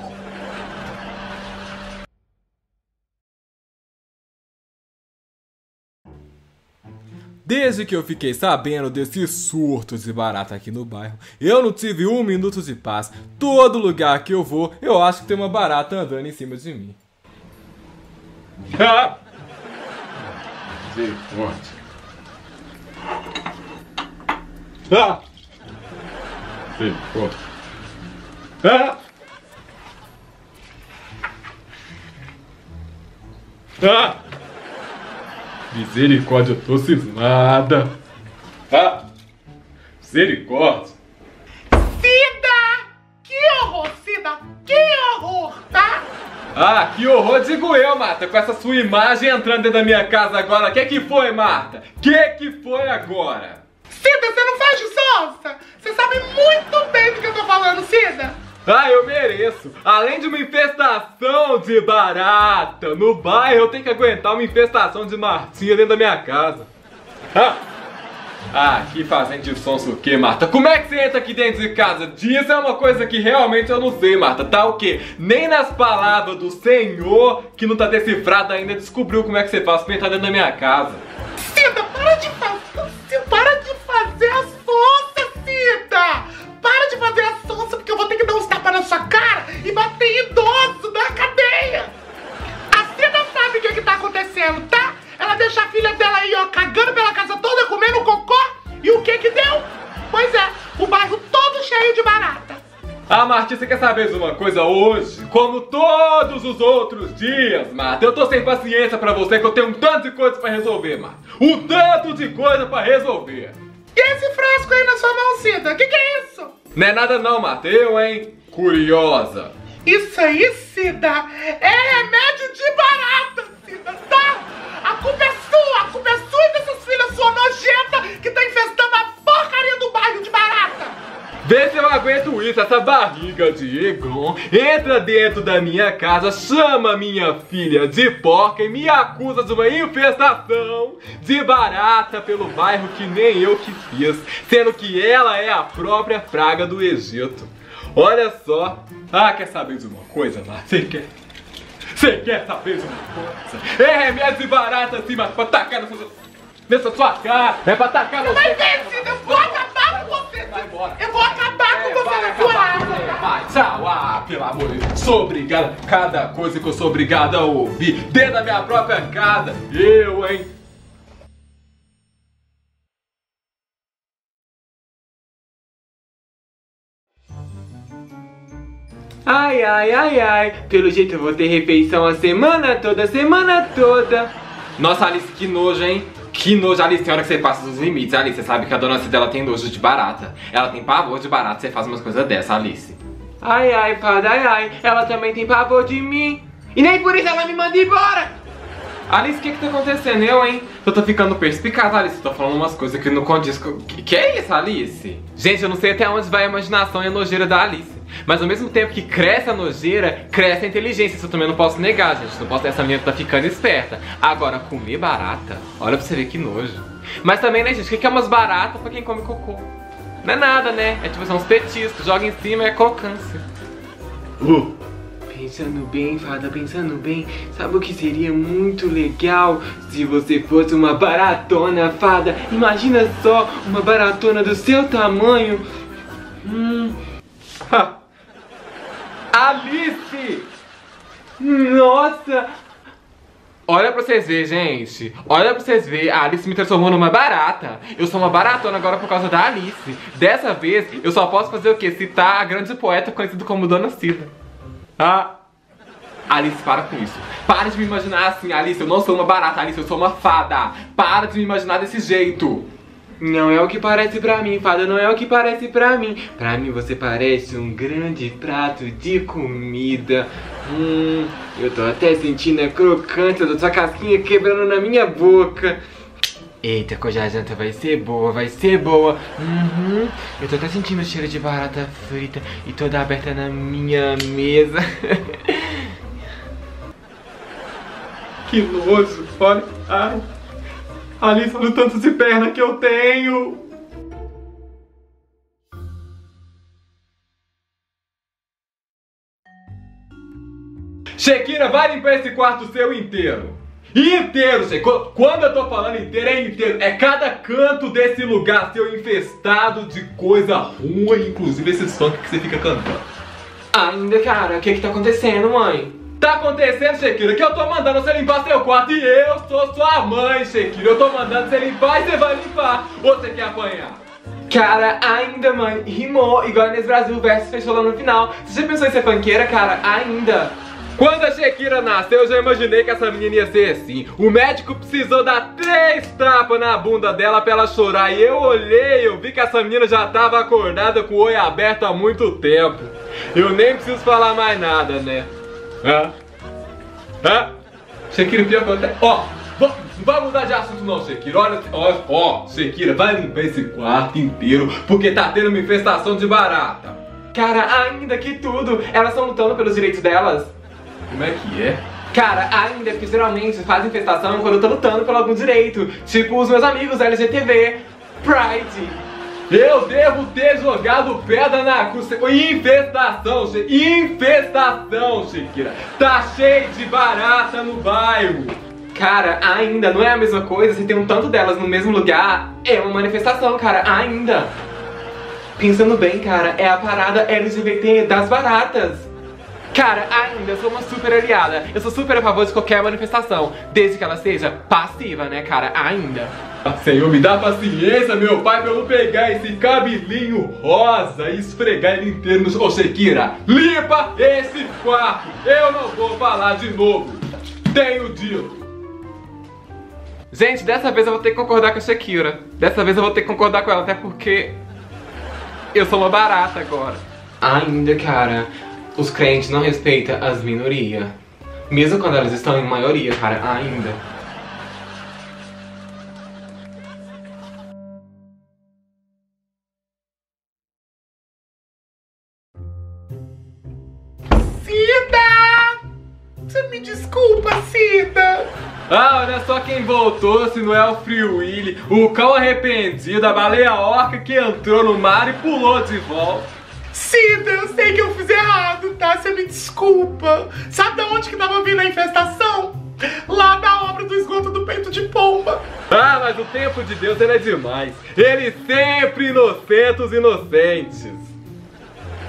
Desde que eu fiquei sabendo desses surtos de barata aqui no bairro, eu não tive um minuto de paz. Todo lugar que eu vou, eu acho que tem uma barata andando em cima de mim. Ah! Misericórdia. Ah! Misericórdia. Ah! Ah! Misericórdia, eu tô cismada. Ah! Misericórdia. Cida! Que horror, Cida! Que horror, tá? Ah, que horror, digo eu, Marta, com essa sua imagem entrando dentro da minha casa agora. Que que foi, Marta? Que que foi agora? Cida, você não faz de sonsa! Você sabe muito bem do que eu tô falando, Cida! Ah, eu mereço. Além de uma infestação de barata no bairro, eu tenho que aguentar uma infestação de martinha dentro da minha casa. Ah, ah que fazendo de sonso o que, Marta? Como é que você entra aqui dentro de casa? Disso é uma coisa que realmente eu não sei, Marta. Tá o quê? Nem nas palavras do Senhor, que não tá decifrado ainda, descobriu como é que você faz pra entrar dentro da minha casa. Cida, para de fazer. Para de fazer a sonsa, Cida! para de fazer a sonsa, porque eu vou ter que dar uns tapas na sua cara e bater em idoso na cadeia. A Cida sabe o que, é que tá acontecendo, tá? Ela deixa a filha dela aí, ó, cagando pela casa toda, comendo cocô. E o que que deu? Pois é, o bairro todo cheio de barata. Ah, Marti, você quer saber de uma coisa hoje? Como todos os outros dias, Marta, eu tô sem paciência pra você que eu tenho um tanto de coisa pra resolver, Marta. Um tanto de coisa pra resolver. E esse frasco aí na sua mão, Cida? Que que é isso? Não é nada não, Marta. Eu, hein? Curiosa. Isso aí, Cida, é remédio de barata, Cida, tá? A culpa é sua, a culpa é sua e dessas filhas sua nojenta que tá infestando a porcaria do bairro de barata. Vê se eu aguento isso, essa barriga de Egon entra dentro da minha casa, chama minha filha de porca e me acusa de uma infestação de barata pelo bairro que nem eu que fiz, sendo que ela é a própria praga do Egito. Olha só. Ah, quer saber de uma coisa, Marta? Você quer? Você quer saber de uma coisa? É remédio de barata assim, mas pra tacar nessa, nessa sua cara. É pra tacar no Vai ver, Cida, eu vou acabar com você. Vai embora. Eu vou acabar com É, você na sua. É, Vai, tchau. Ah, pelo amor de Deus. Sou obrigado. Cada coisa que eu sou obrigado a ouvir dentro da minha própria casa. Eu, hein? Ai, ai, ai, ai. Pelo jeito eu vou ter refeição a semana toda, a semana toda. Nossa, Alice, que nojo, hein? Que nojo, Alice, tem hora que você passa dos limites, Alice. Você sabe que a dona Cida ela tem nojo de barata. Ela tem pavor de barata, você faz umas coisas dessa, Alice. Ai, ai, fada, ai, ai. Ela também tem pavor de mim. E nem por isso ela me manda embora. Alice, o que que tá acontecendo? Eu, hein? Eu tô ficando perspicaz, Alice. Eu tô falando umas coisas que não condiz com... Que, que é isso, Alice? Gente, eu não sei até onde vai a imaginação e a nojeira da Alice. Mas ao mesmo tempo que cresce a nojeira, cresce a inteligência. Isso eu também não posso negar, gente. Não posso ter essa menina que tá ficando esperta. Agora, comer barata, olha pra você ver que nojo. Mas também, né, gente, o que é umas baratas pra quem come cocô? Não é nada, né? É tipo, são uns petiscos. Joga em cima é crocância. Pensando bem, fada, pensando bem, sabe o que seria muito legal se você fosse uma baratona, fada? Imagina só uma baratona do seu tamanho. Hum, Alice! nossa! Olha pra vocês verem, gente. Olha pra vocês verem. A Alice me transformou numa barata. Eu sou uma baratona agora por causa da Alice. Dessa vez, eu só posso fazer o quê? Citar a grande poeta conhecida como Dona Cida. Ah. Alice, para com isso. Para de me imaginar assim, Alice. Eu não sou uma barata, Alice. Eu sou uma fada. Para de me imaginar desse jeito. Não é o que parece pra mim, fada, não é o que parece pra mim. Pra mim você parece um grande prato de comida. Hum, eu tô até sentindo a crocância da sua casquinha quebrando na minha boca. Eita, hoje a janta vai ser boa, vai ser boa. Uhum. Eu tô até sentindo o cheiro de barata frita e toda aberta na minha mesa. Que nojo. Olha. Ai. Alice, olha o tanto de perna que eu tenho. Shekira, vai limpar esse quarto seu inteiro. Inteiro, Shekira. Quando eu tô falando inteiro, é inteiro. É cada canto desse lugar seu infestado de coisa ruim, inclusive esses funk que você fica cantando. Ainda, cara, o que que tá acontecendo, mãe? Tá acontecendo, Shekira, que eu tô mandando você limpar seu quarto e eu sou sua mãe, Shekira. Eu tô mandando você limpar e você vai limpar. Ou você quer apanhar? Cara, ainda, mãe, rimou igual nesse Brasil, o verso fechou lá no final. Você já pensou em ser funkeira, cara? Ainda. Quando a Shekira nasceu, eu já imaginei que essa menina ia ser assim. O médico precisou dar três tapas na bunda dela pra ela chorar. E eu olhei, eu vi que essa menina já tava acordada com o olho aberto há muito tempo. Eu nem preciso falar mais nada, né? Hã? Hã? Que eu até... Ó, va- não vai mudar de assunto não, Shekira. Olha, ó, ó, Shekira, vai limpar esse quarto inteiro, porque tá tendo uma infestação de barata. Cara, ainda que tudo, elas estão lutando pelos direitos delas. Como é que é? Cara, ainda, porque geralmente faz infestação quando eu tô lutando por algum direito. Tipo os meus amigos LGTV, Pride. Eu devo ter jogado pedra na cruz. Infestação, Che- infestação, Shekira. Tá cheio de barata no bairro. Cara, ainda, não é a mesma coisa se tem um tanto delas no mesmo lugar. É uma manifestação, cara, ainda. Pensando bem, cara, é a parada LGBT das baratas. Cara, ainda, sou uma super aliada. Eu sou super a favor de qualquer manifestação, desde que ela seja passiva, né, cara? Ainda. Senhor, me dá paciência, meu pai, pra eu pegar esse cabelinho rosa e esfregar ele inteiro no... Ô, Shakira, limpa esse quarto! Eu não vou falar de novo! Tenho dito! Gente, dessa vez eu vou ter que concordar com a Shakira. Dessa vez eu vou ter que concordar com ela, até porque eu sou uma barata agora. Ainda, cara, os crentes não respeitam as minorias. Mesmo quando elas estão em maioria, cara, ainda. Olha só quem voltou, se não é o Free Willy, o cão arrependido, a baleia orca que entrou no mar e pulou de volta. Cida, eu sei que eu fiz errado, tá? Você me desculpa. Sabe de onde que tava vindo a infestação? Lá da obra do esgoto do peito de pomba. Ah, mas o tempo de Deus ele é demais. Ele sempre inocenta os inocentes.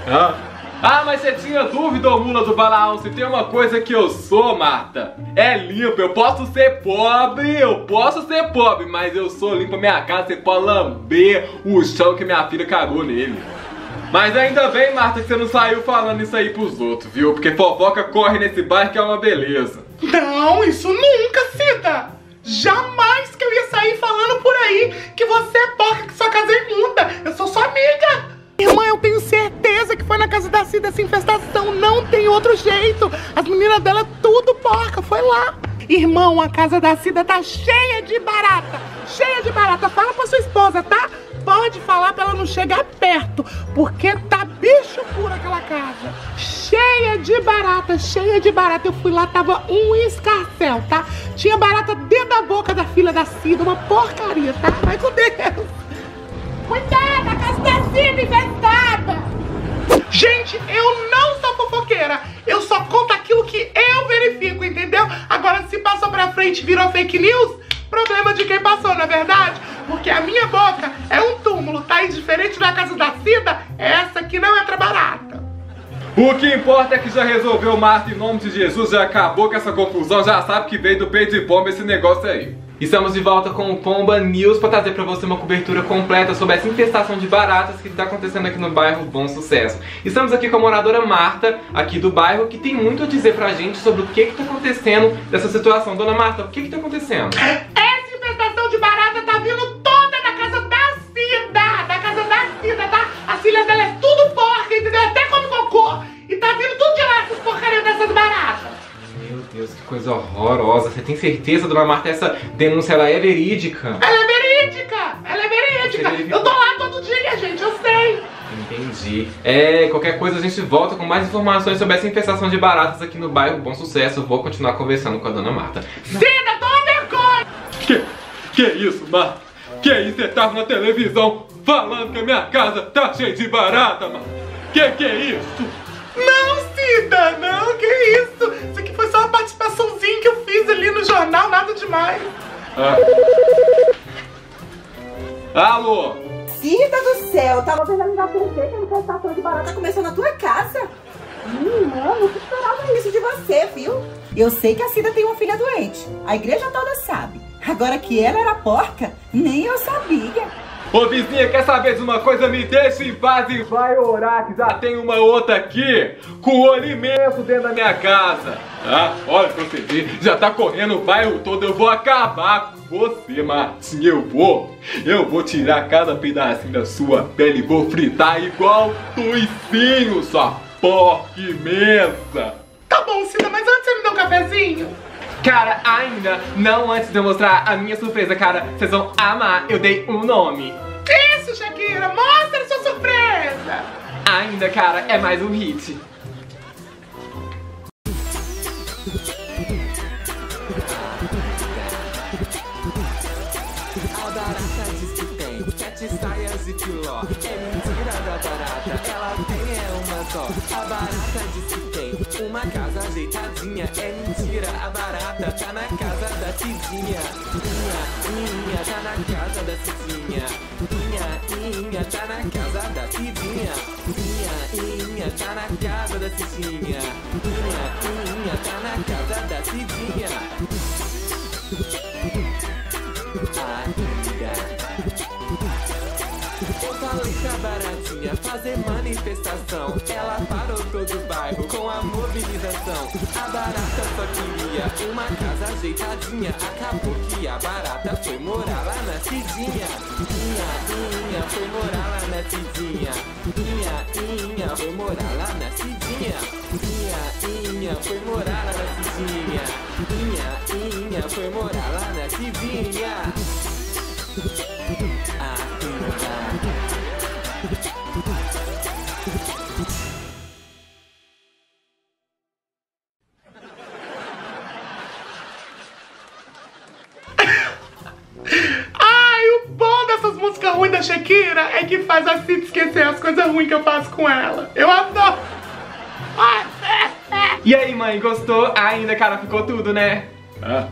Ah. Ah, mas você tinha dúvida, ô mula do Balaão, se tem uma coisa que eu sou, Marta, é limpo. Eu posso ser pobre, eu posso ser pobre, mas eu sou limpo a minha casa, você pode lamber o chão que minha filha cagou nele. Mas ainda bem, Marta, que você não saiu falando isso aí pros outros, viu? Porque fofoca corre nesse bairro que é uma beleza. Não, isso nunca, Cida! Jamais que eu ia sair falando por aí que você é porca, que sua casa é imunda. Eu sou sua amiga. Irmã, eu tenho certeza que foi na casa da Cida essa infestação. Não tem outro jeito. As meninas dela tudo porca, foi lá. Irmão, a casa da Cida tá cheia de barata. Cheia de barata. Fala pra sua esposa, tá? Pode falar pra ela não chegar perto, porque tá bicho puro aquela casa. Cheia de barata, cheia de barata. Eu fui lá, tava um escarcel, tá? Tinha barata dentro da boca da filha da Cida, uma porcaria, tá? Vai com Deus. Cuidado, a casa da Cida infestada. Gente, eu não sou fofoqueira. Eu só conto aquilo que eu verifico, entendeu? Agora, se passou pra frente e virou fake news, problema de quem passou, não é verdade? Porque a minha boca é um túmulo, tá? E diferente da casa da Cida, essa aqui não entra barata. O que importa é que já resolveu Marta em nome de Jesus, já acabou com essa confusão, já sabe que veio do peito de pomba esse negócio aí. Estamos de volta com o Pomba News para trazer para você uma cobertura completa sobre essa infestação de baratas que está acontecendo aqui no bairro Bom Sucesso. Estamos aqui com a moradora Marta, aqui do bairro, que tem muito a dizer pra gente sobre o que está acontecendo dessa situação. Dona Marta, o que está acontecendo? Essa infestação de barata tá vindo toda da casa da Cida, da casa da Cida, tá? A filha dela é tudo porca, entendeu? Até come cocô. E tá vindo tudo de lá essas porcarias dessas baratas. Meu Deus, que coisa horrorosa. Você tem certeza, Dona Marta, essa denúncia ela é verídica? Ela é verídica! Ela é verídica! Eu tô lá todo dia, gente, eu sei! Entendi. É, qualquer coisa a gente volta com mais informações sobre essa infestação de baratas aqui no bairro Bom Sucesso. Vou continuar conversando com a Dona Marta. Cida, toma vergonha! Que, que isso, Marta? Que isso? Você tava na televisão falando que a minha casa tá cheia de barata, Marta? Que que é isso? Não, Cida, não, que isso? Isso aqui foi só uma participaçãozinha que eu fiz ali no jornal, nada demais. Ah. Alô? Cida do céu, tava vendo na TV que a infestação de barata começou na tua casa. Hum, mano, eu esperava isso de você, viu? Eu sei que a Cida tem uma filha doente. A igreja toda sabe. Agora que ela era porca, nem eu sabia. Ô vizinha, quer saber de uma coisa? Me deixa em paz e vai orar que já tem uma outra aqui com o olho imenso dentro da minha casa. Ah, olha pra você ver, já tá correndo o bairro todo, eu vou acabar com você, Martinha, eu vou. Eu vou tirar cada pedacinho da sua pele e vou fritar igual tuicinho, sua porca imensa. Tá bom, Cida, mas antes você me dá um cafezinho? Cara, ainda não antes de eu mostrar a minha surpresa, cara, vocês vão amar. Eu dei um nome. Isso, Shakira, mostra sua surpresa! Ainda, cara, é mais um hit. A barata diz que tem sete saias e filó. É mentira da barata, ela é uma só. A barata diz que tem uma casa ajeitadinha. É mentira, a barata tá na casa da Cidinha. Inha, inha, tá na casa da Cidinha. Inha, inha, tá na casa da Cidinha. Inha, inha, tá na casa da Cidinha. Inha, inha, tá na casa da Cidinha. ainda. Pra baratinha fazer manifestação. Ela parou todo o bairro com a mobilização. A barata só queria uma casa ajeitadinha. Acabou que a barata foi morar lá na Cidinha. Inha, inha, foi morar lá na Cidinha. Inha, inha, foi morar lá na Cidinha. Inha, inha, foi morar lá na Cidinha. Inha, inha, foi morar lá na Cidinha. Ai, o bom dessas músicas ruins da Shakira é que faz a Cid esquecer as coisas ruins que eu faço com ela. Eu adoro. É, é. E aí, mãe, gostou? Ainda, cara, ficou tudo, né? Ah.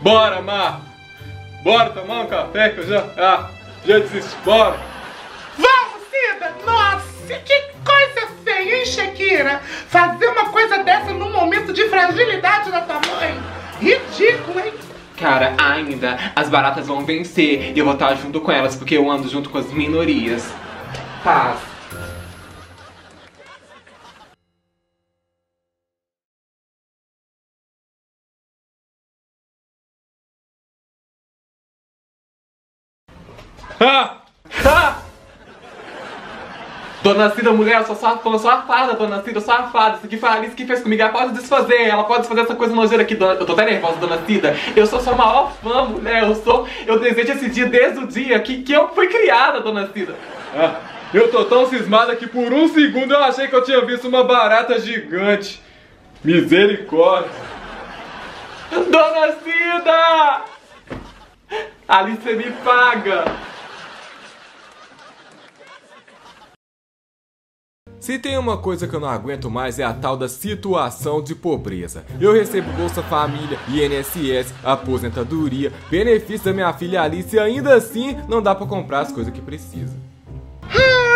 Bora, Mar! Bora tomar um café que eu já. Ah, já desisti. Bora! Vamos, Cida! Nossa, que coisa feia, hein, Shakira? Fazer uma coisa dessa num momento de fragilidade da tua mãe. Ridículo, hein? Cara, ainda, as baratas vão vencer e eu vou estar junto com elas, porque eu ando junto com as minorias. Paz. Dona Cida, mulher, eu sou safada, safada, dona Cida, safada. Isso aqui foi a Alice que fez comigo. Ela pode desfazer, ela pode desfazer essa coisa nojeira aqui. Dona... Eu tô até nervosa, dona Cida. Eu sou sua maior fã, mulher. Eu sou. Eu desejo esse dia desde o dia que, que eu fui criada, dona Cida. Ah, eu tô tão cismada que por um segundo eu achei que eu tinha visto uma barata gigante. Misericórdia. Dona Cida! Alice, me paga. Se tem uma coisa que eu não aguento mais é a tal da situação de pobreza. Eu recebo Bolsa Família, INSS, aposentadoria, benefício da minha filha Alice e ainda assim não dá pra comprar as coisas que precisa.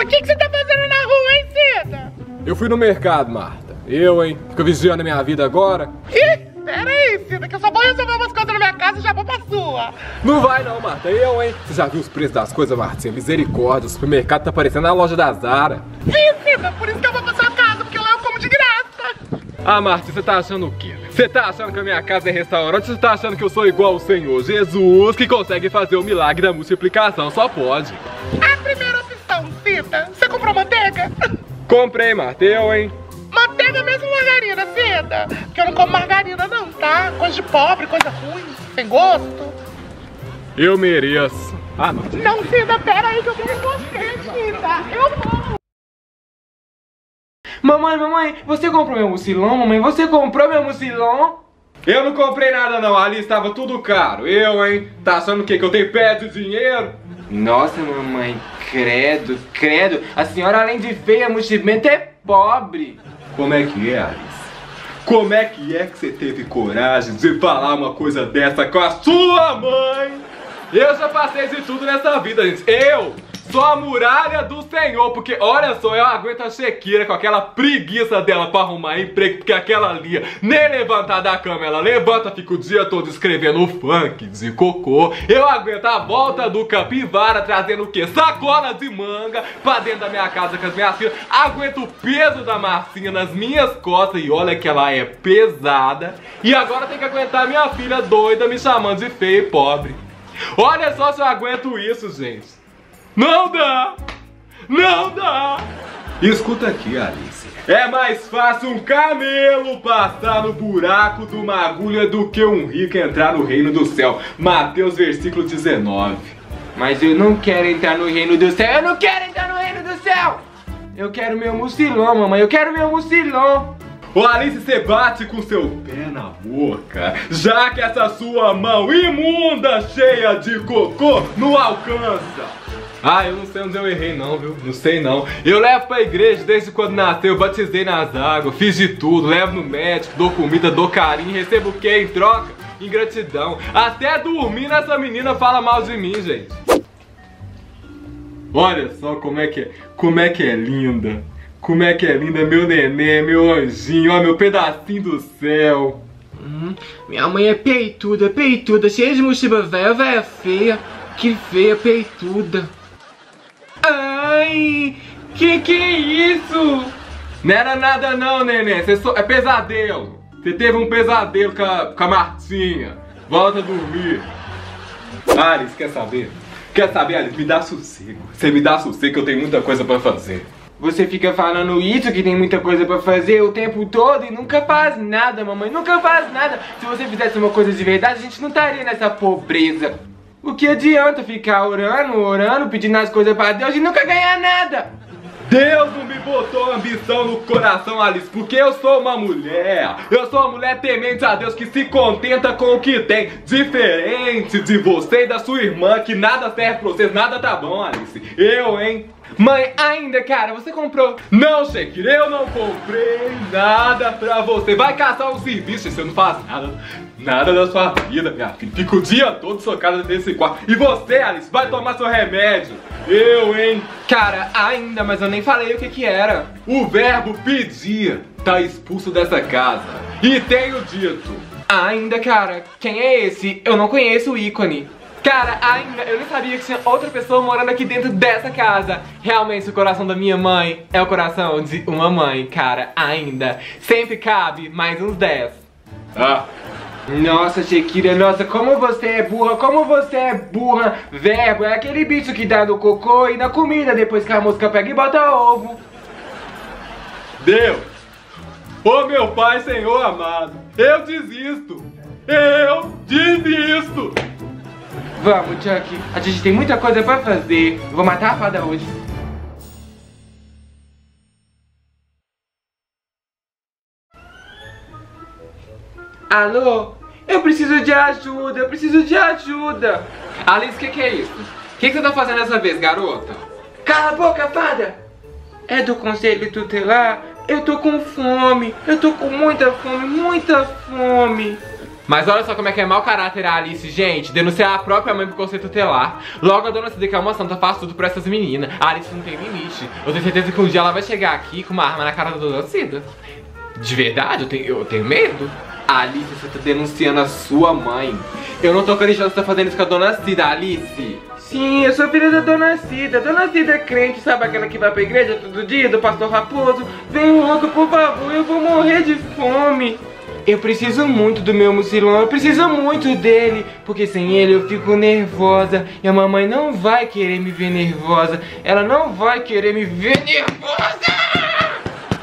O que, que você tá fazendo na rua, hein, Cida? Eu fui no mercado, Marta. Eu, hein? Fica vigiando a minha vida agora? Ih, peraí, Que eu só vou resolver umas coisas na minha casa e já vou pra sua. Não vai não, Marta. Eu, hein? Você já viu os preços das coisas, Martinha? Misericórdia. O supermercado tá parecendo a loja da Zara. Sim, Cida, por isso que eu vou pra sua casa, porque lá eu como de graça. Ah, Marta, você tá achando o quê? Você tá achando que a minha casa é restaurante ou você tá achando que eu sou igual o Senhor Jesus que consegue fazer o milagre da multiplicação? Só pode. A primeira opção, Cida, você comprou manteiga? Comprei, Marta. Eu, hein? Manteiga mesmo margarina, Cida? Porque eu não como margarina não, tá? Coisa de pobre, coisa ruim, sem gosto. Eu mereço. Ah, Marta. Não, Cida, pera aí que eu quero você, Cida. Eu vou. Mamãe, mamãe, você comprou meu mucilão? Mamãe, você comprou meu mucilão? Eu não comprei nada não, ali estava tudo caro. Eu, hein? Tá achando o quê? Que eu tenho pé de dinheiro? Nossa, mamãe, credo, credo. A senhora, além de feia, multimento é pobre. Como é que é, Alice? Como é que é que você teve coragem de falar uma coisa dessa com a sua mãe? Eu já passei de tudo nessa vida, gente. Eu sou a muralha do Senhor, porque olha só, eu aguento a Shakira com aquela preguiça dela pra arrumar emprego, porque aquela ali, nem levantar da cama, ela levanta, fica o dia todo escrevendo funk de cocô. Eu aguento a volta do capivara trazendo o quê? Sacola de manga pra dentro da minha casa com as minhas filhas. Aguento o peso da Marcinha nas minhas costas e olha que ela é pesada. E agora tem que aguentar minha filha doida me chamando de feia e pobre. Olha só se eu aguento isso, gente. Não dá! Não dá! Escuta aqui, Alice. É mais fácil um camelo passar no buraco de uma agulha do que um rico entrar no reino do céu. Mateus versículo 19. Mas eu não quero entrar no reino do céu. Eu não quero entrar no reino do céu. Eu quero meu mucilão, mamãe. Eu quero meu mucilão. Ô Alice, você bate com seu pé na boca, já que essa sua mão imunda, cheia de cocô, não alcança. Ah, eu não sei onde eu errei não, viu? Não sei não. Eu levo pra igreja desde quando nasceu, batizei nas águas, fiz de tudo, levo no médico, dou comida, dou carinho, recebo o que em troca? Ingratidão. Até dormindo essa menina fala mal de mim, gente. Olha só como é que é, como é que é linda. Como é que é linda, meu neném, meu anjinho, ó, meu pedacinho do céu. Hum, minha mãe é peituda, peituda, cheia de mochiba velha, velha feia. Que feia, peituda. Ai, que que é isso? Não era nada não, neném. Cê só... É pesadelo. Você teve um pesadelo com a, com a Martinha. Volta a dormir. Alice, quer saber? Quer saber, Alice? Me dá sossego. Você me dá sossego que eu tenho muita coisa pra fazer. Você fica falando isso, que tem muita coisa pra fazer o tempo todo e nunca faz nada, mamãe, nunca faz nada. Se você fizesse uma coisa de verdade, a gente não estaria nessa pobreza. O que adianta ficar orando, orando, pedindo as coisas pra Deus e nunca ganhar nada? Deus não me botou ambição no coração, Alice, porque eu sou uma mulher. Eu sou uma mulher temente a Deus que se contenta com o que tem. Diferente de você e da sua irmã, que nada serve pra vocês, nada tá bom, Alice. Eu, hein? Mãe, ainda, cara, você comprou. Não, Shakira, eu não comprei nada pra você. Vai caçar um serviço, você não faz nada. Nada da sua vida, minha filha. Fica o dia todo socada nesse quarto. E você, Alice, vai tomar seu remédio. Eu, hein? Cara, ainda, mas eu nem falei o que que era. O verbo pedir tá expulso dessa casa. E tenho dito. Ainda, cara, quem é esse? Eu não conheço o ícone. Cara, ainda, eu nem sabia que tinha outra pessoa morando aqui dentro dessa casa. Realmente, o coração da minha mãe é o coração de uma mãe, cara, ainda. Sempre cabe mais uns 10. Ah, Nossa, Shakira, nossa, como você é burra, como você é burra. Verbo é aquele bicho que dá no cocô e na comida depois que a mosca pega e bota ovo. Deus. Ô meu Pai, Senhor amado. Eu desisto. Eu desisto. Vamos, Chuck, a gente tem muita coisa pra fazer. Vou matar a fada hoje. Alô? Eu preciso de ajuda, eu preciso de ajuda. Alice, o que, que é isso? O que, que você tá fazendo dessa vez, garota? Cala a boca, fada! É do conselho tutelar? Eu tô com fome, eu tô com muita fome, muita fome. Mas olha só como é que é mau caráter a Alice, gente. Denunciar a própria mãe por conceito tutelar. Logo a dona Cida, que é uma santa, faz tudo por essas meninas. A Alice não tem limite. Eu tenho certeza que um dia ela vai chegar aqui com uma arma na cara da dona Cida. De verdade, eu tenho, eu tenho medo. Alice, você tá denunciando a sua mãe. Eu não tô acreditando que você tá fazendo isso com a dona Cida, Alice. Sim, eu sou filha da Dona Cida. Dona Cida é crente, sabe aquela que vai pra igreja todo dia, do pastor Raposo? Vem logo, por favor, eu vou morrer de fome. Eu preciso muito do meu mucilão, eu preciso muito dele, porque sem ele eu fico nervosa e a mamãe não vai querer me ver nervosa. Ela não vai querer me ver nervosa.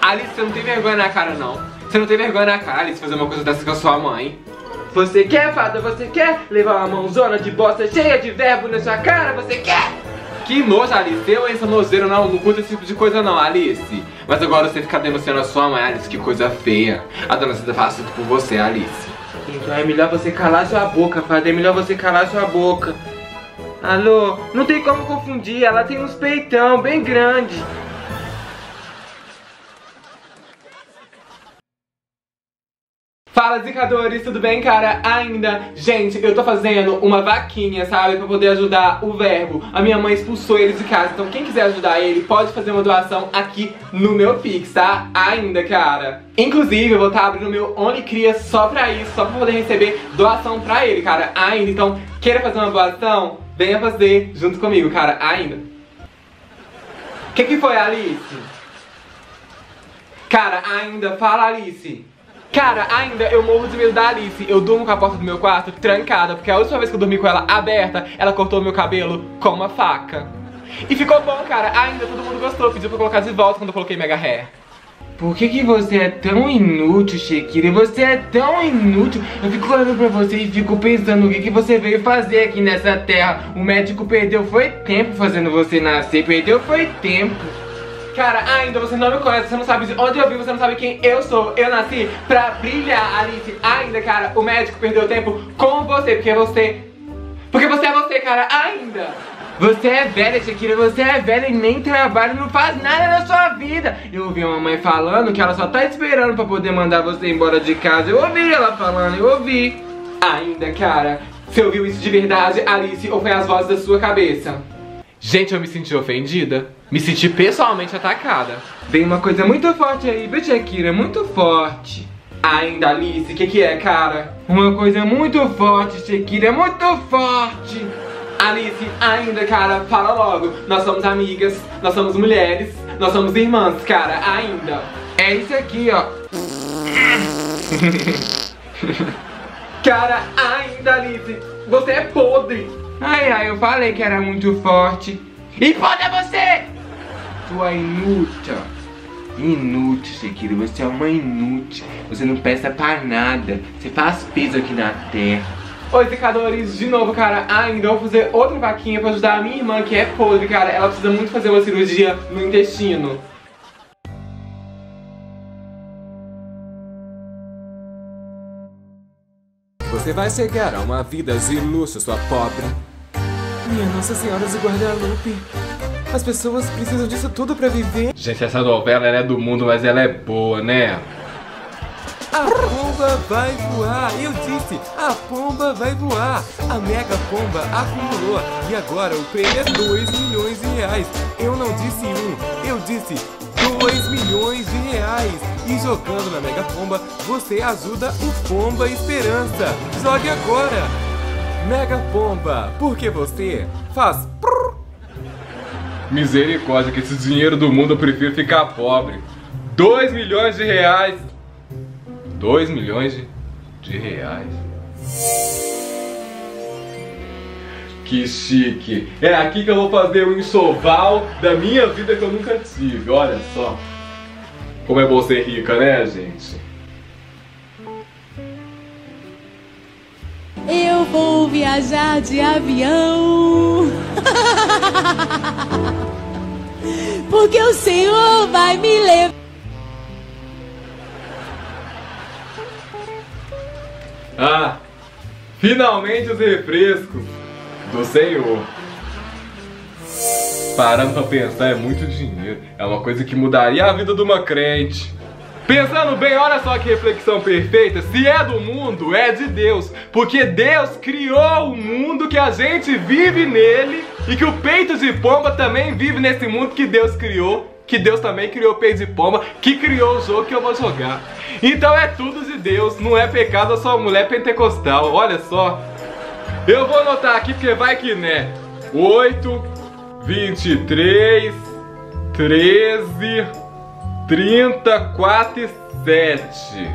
Alice, você não tem vergonha na cara, não. Você não tem vergonha na cara, Alice, fazer uma coisa dessa com a sua mãe. Você quer, fada? Você quer levar uma mãozona de bosta cheia de verbo na sua cara? Você quer? Que nojo, Alice. Eu, essa nozeira, não, não curto esse tipo de coisa, não, Alice. Mas agora você ficar denunciando a sua mãe, Alice, que coisa feia. A dona Cida faz tudo por você, Alice. Então é melhor você calar sua boca, fada. É melhor você calar sua boca. Alô? Não tem como confundir. Ela tem uns peitão bem grande. Fala, zicadores, tudo bem, cara? Ainda, gente, eu tô fazendo uma vaquinha, sabe? Pra poder ajudar o verbo. A minha mãe expulsou eles de casa, então quem quiser ajudar ele pode fazer uma doação aqui no meu Pix, tá? Ainda, cara. Inclusive, eu vou estar abrindo o meu OnlyCria só pra isso, só pra poder receber doação pra ele, cara. Ainda, então, queira fazer uma doação? Venha fazer junto comigo, cara. Ainda. O que que foi, Alice? Cara, ainda, fala, Alice. Cara, ainda eu morro de medo da Alice. Eu durmo com a porta do meu quarto trancada, porque a última vez que eu dormi com ela aberta, ela cortou meu cabelo com uma faca. E ficou bom, cara. Ainda todo mundo gostou. Pediu pra colocar de volta quando eu coloquei mega hair. Por que, que você é tão inútil, Shakira? Você é tão inútil. Eu fico olhando pra você e fico pensando o que, que você veio fazer aqui nessa terra. O médico perdeu foi tempo fazendo você nascer. Perdeu foi tempo. Cara, ainda você não me conhece, você não sabe de onde eu vim, você não sabe quem eu sou. Eu nasci pra brilhar, Alice. Ainda, cara, o médico perdeu tempo com você, porque você... Porque você é você, cara, ainda. Você é velha, Shakira, você é velha e nem trabalha, não faz nada na sua vida. Eu ouvi uma mãe falando que ela só tá esperando pra poder mandar você embora de casa. Eu ouvi ela falando, eu ouvi. Ainda, cara, você ouviu isso de verdade, Alice, ou foi as vozes da sua cabeça? Gente, eu me senti ofendida. Me senti pessoalmente atacada. Vem uma coisa muito forte aí, viu, Shakira? Muito forte. Ainda, Alice, o que, que é, cara? Uma coisa muito forte, Shakira, é muito forte. Alice, ainda, cara, fala logo. Nós somos amigas, nós somos mulheres, nós somos irmãs, cara, ainda. É isso aqui, ó. cara, ainda, Alice, você é podre. Ai, ai, eu falei que era muito forte. E foda você! Tua inútil. Inútil, Shakira, você é uma inútil. Você não presta pra nada. Você faz peso aqui na terra. Oi, secadores, de novo, cara, ainda vou fazer outra vaquinha pra ajudar a minha irmã, que é podre, cara. Ela precisa muito fazer uma cirurgia no intestino. Você vai chegar a uma vida de luxo, sua pobre. Minha Nossa Senhora de Guadalupe. As pessoas precisam disso tudo pra viver. Gente, essa novela ela é do mundo, mas ela é boa, né? A pomba vai voar, eu disse, a pomba vai voar. A mega pomba acumulou e agora o prêmio é 2 milhões de reais. Eu não disse um, eu disse 2 milhões de reais. E jogando na mega pomba, você ajuda o Pomba Esperança. Jogue agora! Mega pomba, porque você faz. Misericórdia, que esse dinheiro do mundo eu prefiro ficar pobre. 2 milhões de reais. 2 milhões de, de reais. Que chique. É aqui que eu vou fazer o enxoval da minha vida que eu nunca tive. Olha só. Como é bom ser rica, né, gente? Eu vou viajar de avião. Porque o Senhor vai me levar. Ah, finalmente os refrescos do Senhor. Parando pra pensar, é muito dinheiro. É uma coisa que mudaria a vida de uma crente. Pensando bem, olha só que reflexão perfeita. Se é do mundo, é de Deus. Porque Deus criou o mundo que a gente vive nele e que o peito de pomba também vive nesse mundo que Deus criou. Que Deus também criou o peito de pomba, que criou o jogo que eu vou jogar. Então é tudo de Deus, não é pecado, eu sou mulher pentecostal. Olha só. Eu vou anotar aqui porque vai que né. 8, 23, 13, 34 e 7.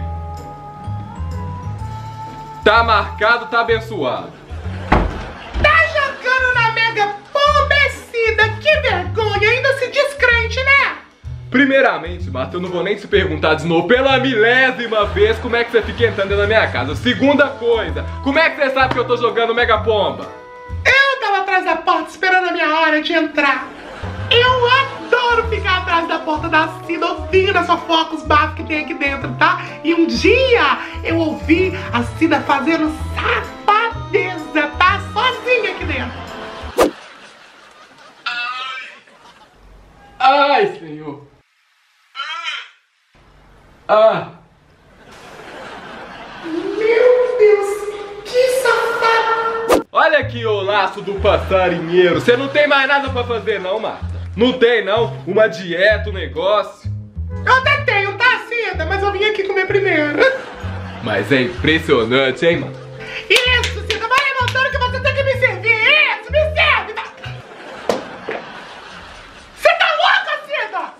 Tá marcado, tá abençoado. Tá jogando na mega pombecida, que vergonha, ainda se descrente, né? Primeiramente, Marta, eu não vou nem te perguntar de novo pela milésima vez como é que você fica entrando na minha casa. Segunda coisa, como é que você sabe que eu tô jogando Mega Pomba? Eu tava atrás da porta esperando a minha hora de entrar. Eu adoro ficar atrás da porta da Cida ouvindo as fofocas bafos que tem aqui dentro, tá? E um dia eu ouvi a Cida fazendo safadeza, tá? Sozinha aqui dentro. Ai, senhor. Ah, Meu Deus, que safado. olha aqui, ô laço do passarinheiro. Você não tem mais nada pra fazer, não, Marta? Não tem, não? Uma dieta, um negócio? Eu até tenho, tá, Cida? Mas eu vim aqui comer primeiro. Mas é impressionante, hein, mano? Isso, Cida, vai levantando que você tem que me servir. Isso, me serve. Você tá louca, Cida?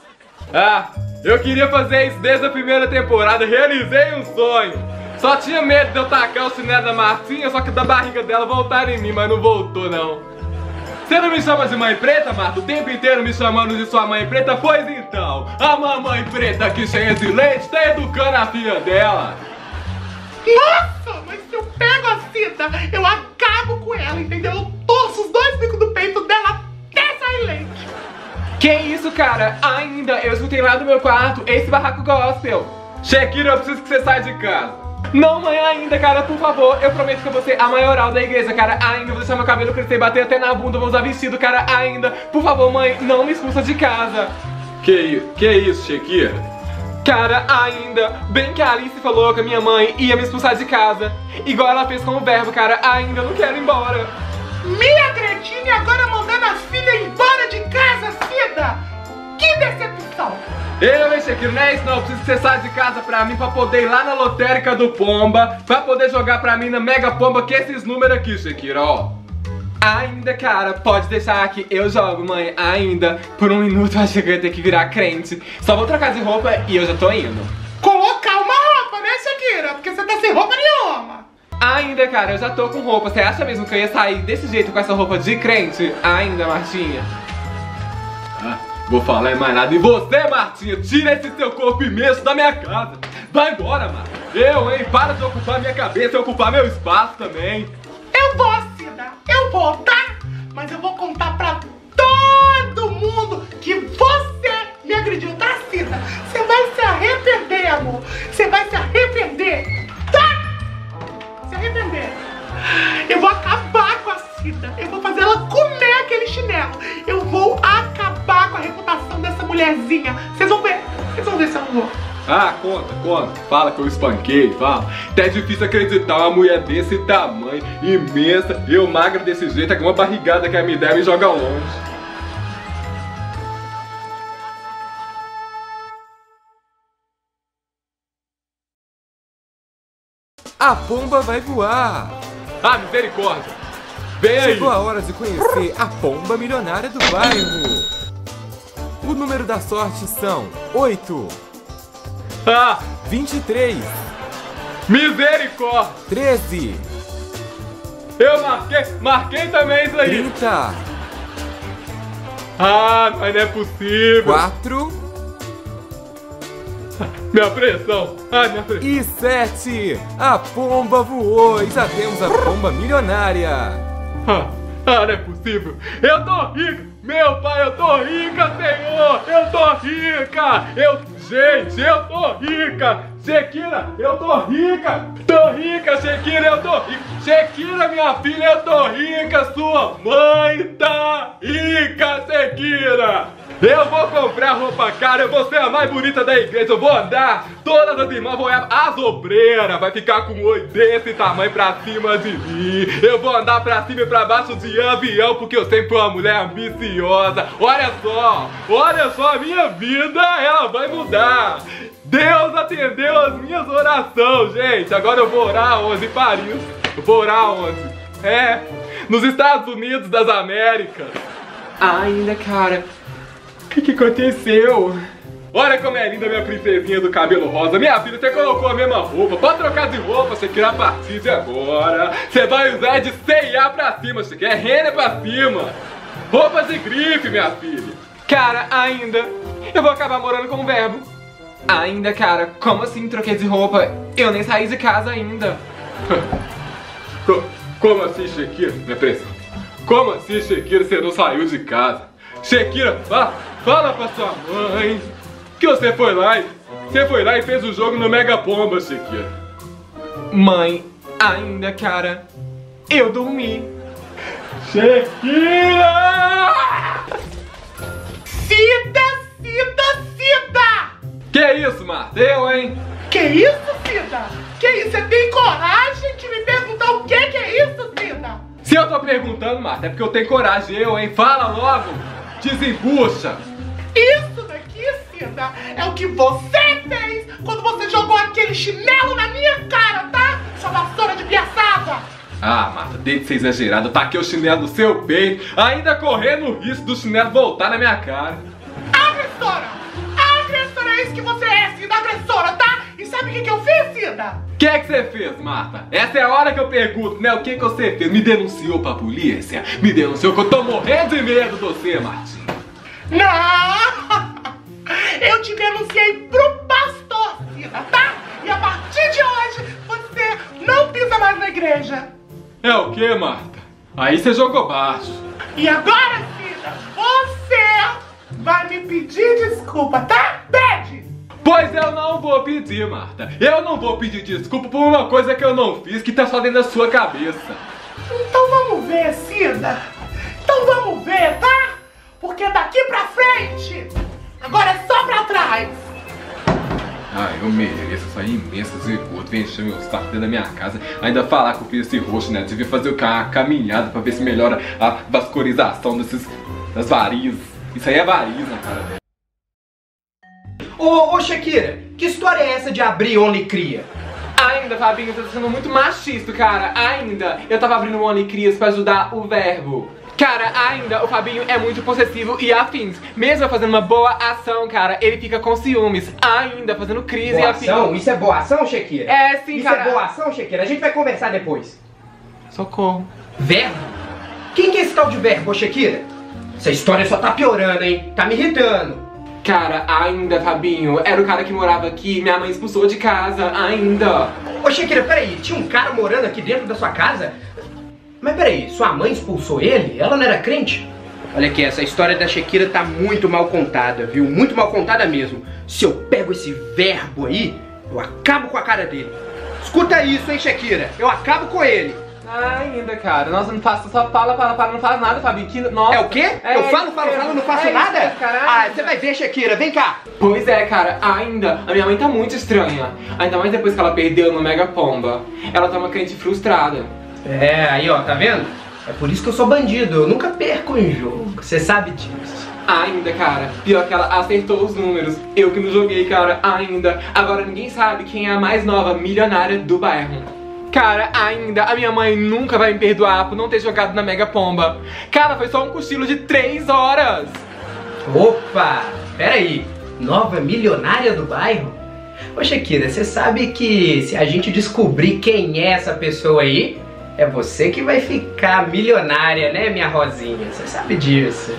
Ah, eu queria fazer isso desde a primeira temporada, realizei um sonho. Só tinha medo de eu tacar o cinema da Martinha, só que da barriga dela voltar em mim, mas não voltou não. Você não me chama de mãe preta, Marta? O tempo inteiro me chamando de sua mãe preta? Pois então, a mamãe preta aqui cheia de leite tá educando a filha dela. Nossa, mas se eu pego a Cida, eu acabo com ela, entendeu? Eu torço os dois bicos do peito dela até sair leite. Que isso, cara? Ainda, eu escutei lá do meu quarto esse barraco gospel. Shakira, eu preciso que você saia de casa. Não, mãe, ainda, cara, por favor. Eu prometo que eu vou ser a maioral da igreja, cara. Ainda, vou deixar meu cabelo crescer, bater até na bunda, vou usar vestido, cara. Ainda. Por favor, mãe, não me expulsa de casa. Que, que isso, Shakira? Cara, ainda, bem que a Alice falou que a minha mãe ia me expulsar de casa. Igual ela fez com o verbo, cara. Ainda, eu não quero ir embora. Me agredindo e agora mandando as filhas embora de casa, Cida. Que decepção. Eu, hein, Shakira, não é isso não. Eu preciso que você saia de casa pra mim pra poder ir lá na lotérica do Pomba, pra poder jogar pra mim na Mega Pomba, que esses números aqui, Shakira, ó. Ainda, cara, pode deixar que eu jogo, mãe. Ainda. Por um minuto eu achei que eu ia ter que virar crente. Só vou trocar de roupa e eu já tô indo. Colocar uma roupa, né, Shakira? Porque você tá sem roupa nenhuma. Ainda, cara, eu já tô com roupa. Você acha mesmo que eu ia sair desse jeito com essa roupa de crente? Ainda, Martinha. Vou falar em mais nada. E você, Martinha, tira esse seu corpo imenso da minha casa. Vai embora, mano. Eu, hein? Para de ocupar minha cabeça e ocupar meu espaço também. Eu vou, Cida. Eu vou, tá? Mas eu vou contar pra todo mundo que você me agrediu, tá, Cida? Você vai se arrepender, amor. Você vai se arrepender, tá? Se arrepender. Eu vou acabar com a Cida. Eu vou fazer ela comer aquele chinelo. Eu vou acabar com a reputação dessa mulherzinha. Vocês vão ver. Vocês vão ver se eu não vou. Ah, conta, conta. Fala que eu espanquei, fala. Até é difícil acreditar uma mulher desse tamanho, imensa, eu magra desse jeito, que uma barrigada que a me der me joga longe. A pomba vai voar! Ah, misericórdia! Vem aí! Chegou a hora de conhecer a pomba milionária do bairro! O número da sorte são 8, Ah, 23, misericórdia! 13, Eu marquei, marquei também isso aí! 30, Ah, mas não é possível! 4 Minha pressão! Ah, minha pressão! e 7. A pomba voou e já temos a pomba milionária! Ah, ah, não é possível! Eu tô rica! Meu pai, eu tô rica, Senhor! Eu tô rica! Eu, gente, eu tô rica! Shekira, eu tô rica! Tô rica, Shekira, eu tô rica! Shekira, minha filha, eu tô rica! Sua mãe tá rica, Shekira! Eu vou comprar roupa cara, eu vou ser a mais bonita da igreja, eu vou andar, todas as irmãs vão olhar, as obreiras vai ficar com um olho desse tamanho pra cima de mim. Eu vou andar pra cima e pra baixo de avião, porque eu sempre fui uma mulher ambiciosa. Olha só, olha só, a minha vida, ela vai mudar. Deus atendeu as minhas orações, gente. Agora eu vou orar onde? Em Paris. Eu vou orar onde? É, nos Estados Unidos das Américas. Ainda, cara. O que, que aconteceu? Olha como é linda minha princesinha do cabelo rosa. Minha filha, você colocou a mesma roupa. Pode trocar de roupa, você quer a partir de agora. Você vai usar de C&A pra cima, você quer Renner pra cima. Roupa de grife, minha filha. Cara, ainda. Eu vou acabar morando com um verbo. Ainda, cara. Como assim troquei de roupa? Eu nem saí de casa ainda. Co- Como assim, Shekira? Minha pressão. Como assim, Shekira, você não saiu de casa? Shekira, fala, fala pra sua mãe que você foi lá e... Você foi lá e fez o jogo no Mega Pomba, Shekira. Mãe, ainda, cara. Eu dormi. Shekira! Cida, Cida, Cida! Que isso, Marta? Eu, hein? Que isso, Cida? Que isso? Você tem coragem de me perguntar o que que é isso, Cida? Se eu tô perguntando, Marta, é porque eu tenho coragem, eu, hein? Fala logo! Desembucha! Isso daqui, Cida, é o que você fez quando você jogou aquele chinelo na minha cara, tá? Sua vassoura de piaçada! Ah, Marta, desde de ser exagerado, eu taquei o chinelo no seu peito, ainda correndo o risco do chinelo voltar na minha cara. Agressora! Agressora é isso que você é, Cida, agressora, tá? E sabe o que, que eu fiz, Cida? O que é que você fez, Marta? Essa é a hora que eu pergunto, né? O que que você fez? Me denunciou pra polícia? Me denunciou que eu tô morrendo de medo de você, Martinho. Não! Eu te denunciei pro pastor, Cida, tá? E a partir de hoje, você não pisa mais na igreja. É o que, Marta? Aí você jogou baixo. E agora, Cida, você vai me pedir desculpa, tá? Pede! Pois eu não vou pedir, Marta. Eu não vou pedir desculpa por uma coisa que eu não fiz que tá só dentro da sua cabeça. Então vamos ver, Cida. Então vamos ver, tá? Porque daqui pra frente, agora é só pra trás. Ah, eu mereço essa imensa zigoto, vem encher meu saco dentro da minha casa. Ainda falar que eu fiz esse roxo, né? Devia fazer o ca- a caminhada pra ver se melhora a vascularização desses, das varizes. Isso aí é variz na cara. Ô, ô Shakira, que história é essa de abrir Only Cria? Ainda, Fabinho, você tá sendo muito machista, cara. Ainda. Eu tava abrindo o Only Crias pra ajudar o verbo. Cara, ainda, o Fabinho é muito possessivo e afins. Mesmo fazendo uma boa ação, cara, ele fica com ciúmes. Ainda, fazendo crise e Boa afins. ação? Isso é boa ação, Shakira? É, sim, Isso cara. é boa ação, Shakira? A gente vai conversar depois. Socorro. Verbo? Quem que é esse tal de verbo, ô Shakira? Essa história só tá piorando, hein? Tá me irritando. Cara, ainda, Fabinho, era o cara que morava aqui, minha mãe expulsou de casa, ainda. Ô Shakira, peraí, tinha um cara morando aqui dentro da sua casa? Mas peraí, sua mãe expulsou ele? Ela não era crente? Olha aqui, essa história da Shakira tá muito mal contada, viu? Muito mal contada mesmo. Se eu pego esse verbo aí, eu acabo com a cara dele. Escuta isso, hein, Shakira? Eu acabo com ele. Ainda, cara. Nossa, não faço, só fala, fala, fala, não faz nada, Fabinho. Que, nossa. É o quê? É, eu falo, falo, falo, não faço é, nada? cara, ah, você vai ver, Shakira, vem cá. Pois é, cara, ainda. A minha mãe tá muito estranha. Ainda mais depois que ela perdeu no Mega Pomba. Ela tá uma crente frustrada. É, aí ó, tá vendo? É por isso que eu sou bandido, eu nunca perco em jogo. Você sabe disso. Ainda, cara. Pior que ela acertou os números. Eu que não joguei, cara, ainda. Agora ninguém sabe quem é a mais nova milionária do bairro. Cara, ainda, a minha mãe nunca vai me perdoar por não ter jogado na Mega Pomba. Cara, foi só um cochilo de 3 horas. Opa, peraí, nova milionária do bairro? Ô Shakira, você sabe que se a gente descobrir quem é essa pessoa aí, é você que vai ficar milionária, né, minha Rosinha? Você sabe disso.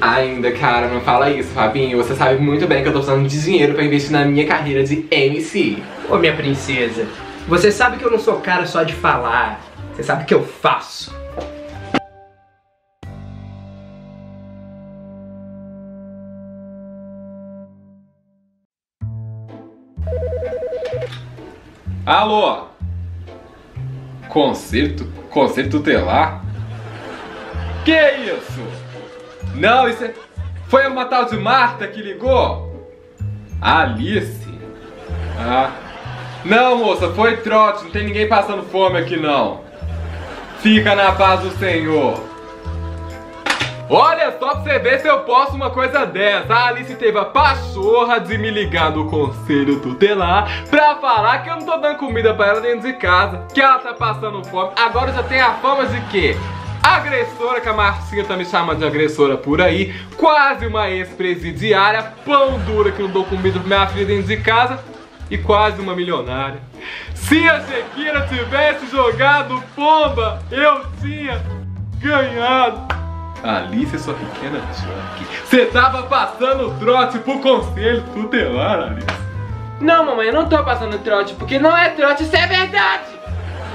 Ainda, cara, não fala isso, Fabinho. Você sabe muito bem que eu tô precisando de dinheiro pra investir na minha carreira de MC. Ô minha princesa, você sabe que eu não sou cara só de falar. Você sabe que eu faço. Alô? Concerto? Concerto tutelar? Que isso? Não, isso é... Foi uma tal de Marta que ligou? Alice? Ah. Não, moça, foi trote, não tem ninguém passando fome aqui não. Fica na paz do Senhor. Olha só pra você ver se eu posso uma coisa dessa. A Alice teve a pachorra de me ligar no conselho tutelar pra falar que eu não tô dando comida pra ela dentro de casa, que ela tá passando fome. Agora já tem a fama de quê? Agressora, que a Marcinha tá me chamando de agressora por aí, quase uma ex-presidiária, pão dura que não dou comida pra minha filha dentro de casa e quase uma milionária. Se a Shakira tivesse jogado pomba, eu tinha ganhado. Alice, sua pequena Chuck. Você tava passando trote pro conselho tutelar, Alice. Não, mamãe, eu não tô passando trote, porque não é trote, isso é verdade.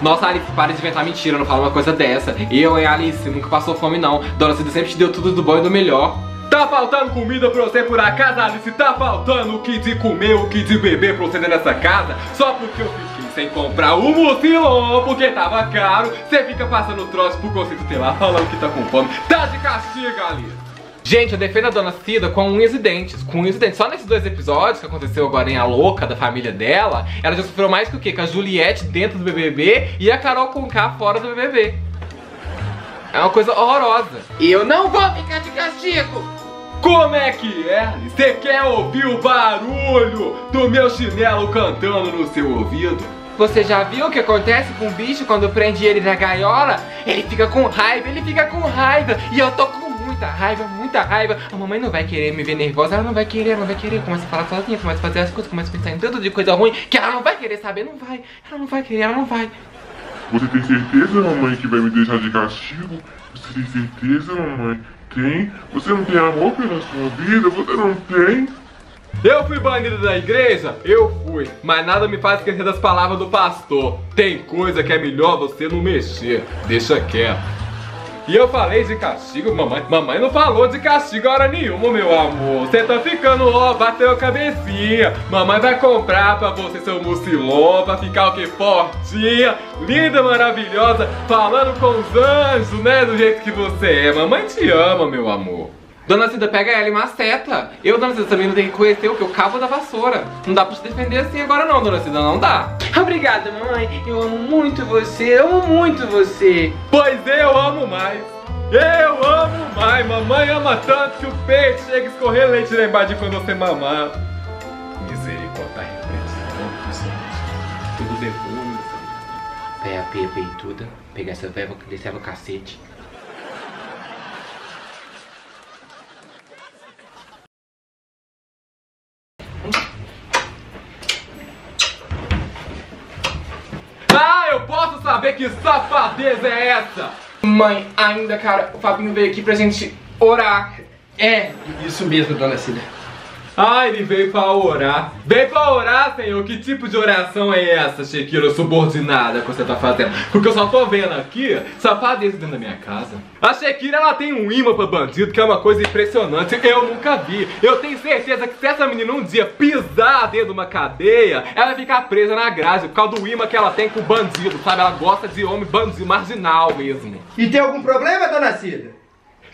Nossa, Alice, para de inventar mentira, não fala uma coisa dessa. Eu, hein, Alice, nunca passou fome, não. Dona Cida sempre te deu tudo do bom e do melhor. Tá faltando comida pra você por acaso, Alice? Tá faltando o que de comer, o que de beber pra você dessa casa? Só porque eu fiquei sem comprar o mucilon, porque tava caro. Você fica passando troço pro conceito telar falando que tá com fome. Tá de castigo, Alice. Gente, eu defendo a Dona Cida com unhas e dentes, com unhas e dentes. Só nesses dois episódios que aconteceu agora em A Louca, da família dela, ela já sofreu mais que o quê? Com a Juliette dentro do BBB e a Carol Conká fora do BBB. É uma coisa horrorosa. E eu não vou ficar de castigo! Como é que é? Você quer ouvir o barulho do meu chinelo cantando no seu ouvido? Você já viu o que acontece com o bicho quando prende ele na gaiola? Ele fica com raiva, ele fica com raiva. E eu tô com muita raiva, muita raiva. A mamãe não vai querer me ver nervosa, ela não vai querer, ela não vai querer. Começa a falar sozinha, começa a fazer as coisas, começa a pensar em tudo de coisa ruim que ela não vai querer saber, não vai. Ela não vai querer, ela não vai. Você tem certeza, mamãe, que vai me deixar de castigo? Você tem certeza, mamãe? Tem? Você não tem amor pela sua vida? Você não tem? Eu fui banido da igreja? Eu fui. Mas nada me faz esquecer das palavras do pastor. Tem coisa que é melhor você não mexer. Deixa quieto. E eu falei de castigo, mamãe. Mamãe não falou de castigo hora nenhuma, meu amor. Você tá ficando, ó, bateu a cabecinha. Mamãe vai comprar pra você seu mucilon, pra ficar o que? Fortinha, linda, maravilhosa, falando com os anjos, né? Do jeito que você é. Mamãe te ama, meu amor. Dona Cida, pega ela e maceta. Eu, Dona Cida, também não tenho que conhecer o que? O cabo da vassoura. Não dá pra te defender assim agora não, Dona Cida, não dá. Obrigada, mamãe. Eu amo muito você, eu amo muito você. Pois eu amo mais. Eu amo mais. Mamãe ama tanto que o peito chega a escorrer leite lá embaixo de quando você mamar. Misericórdia, tá repreendido. Santo. Tudo demônio. Véia peia peituda, pegar essa véia, vou descer o cacete. Ah, eu posso saber que safadeza é essa? Mãe, ainda, cara, o Fabinho veio aqui pra gente orar. É, isso mesmo, dona Cida. Ah, ele veio pra orar. Veio pra orar, senhor? Que tipo de oração é essa, Shekira, subordinada que você tá fazendo? Porque eu só tô vendo aqui safadeza dentro da minha casa. A Shekira, ela tem um imã pra bandido que é uma coisa impressionante. Eu nunca vi. Eu tenho certeza que se essa menina um dia pisar dentro de uma cadeia, ela vai ficar presa na grade por causa do imã que ela tem com bandido, sabe? Ela gosta de homem bandido, marginal mesmo. E tem algum problema, dona Cida?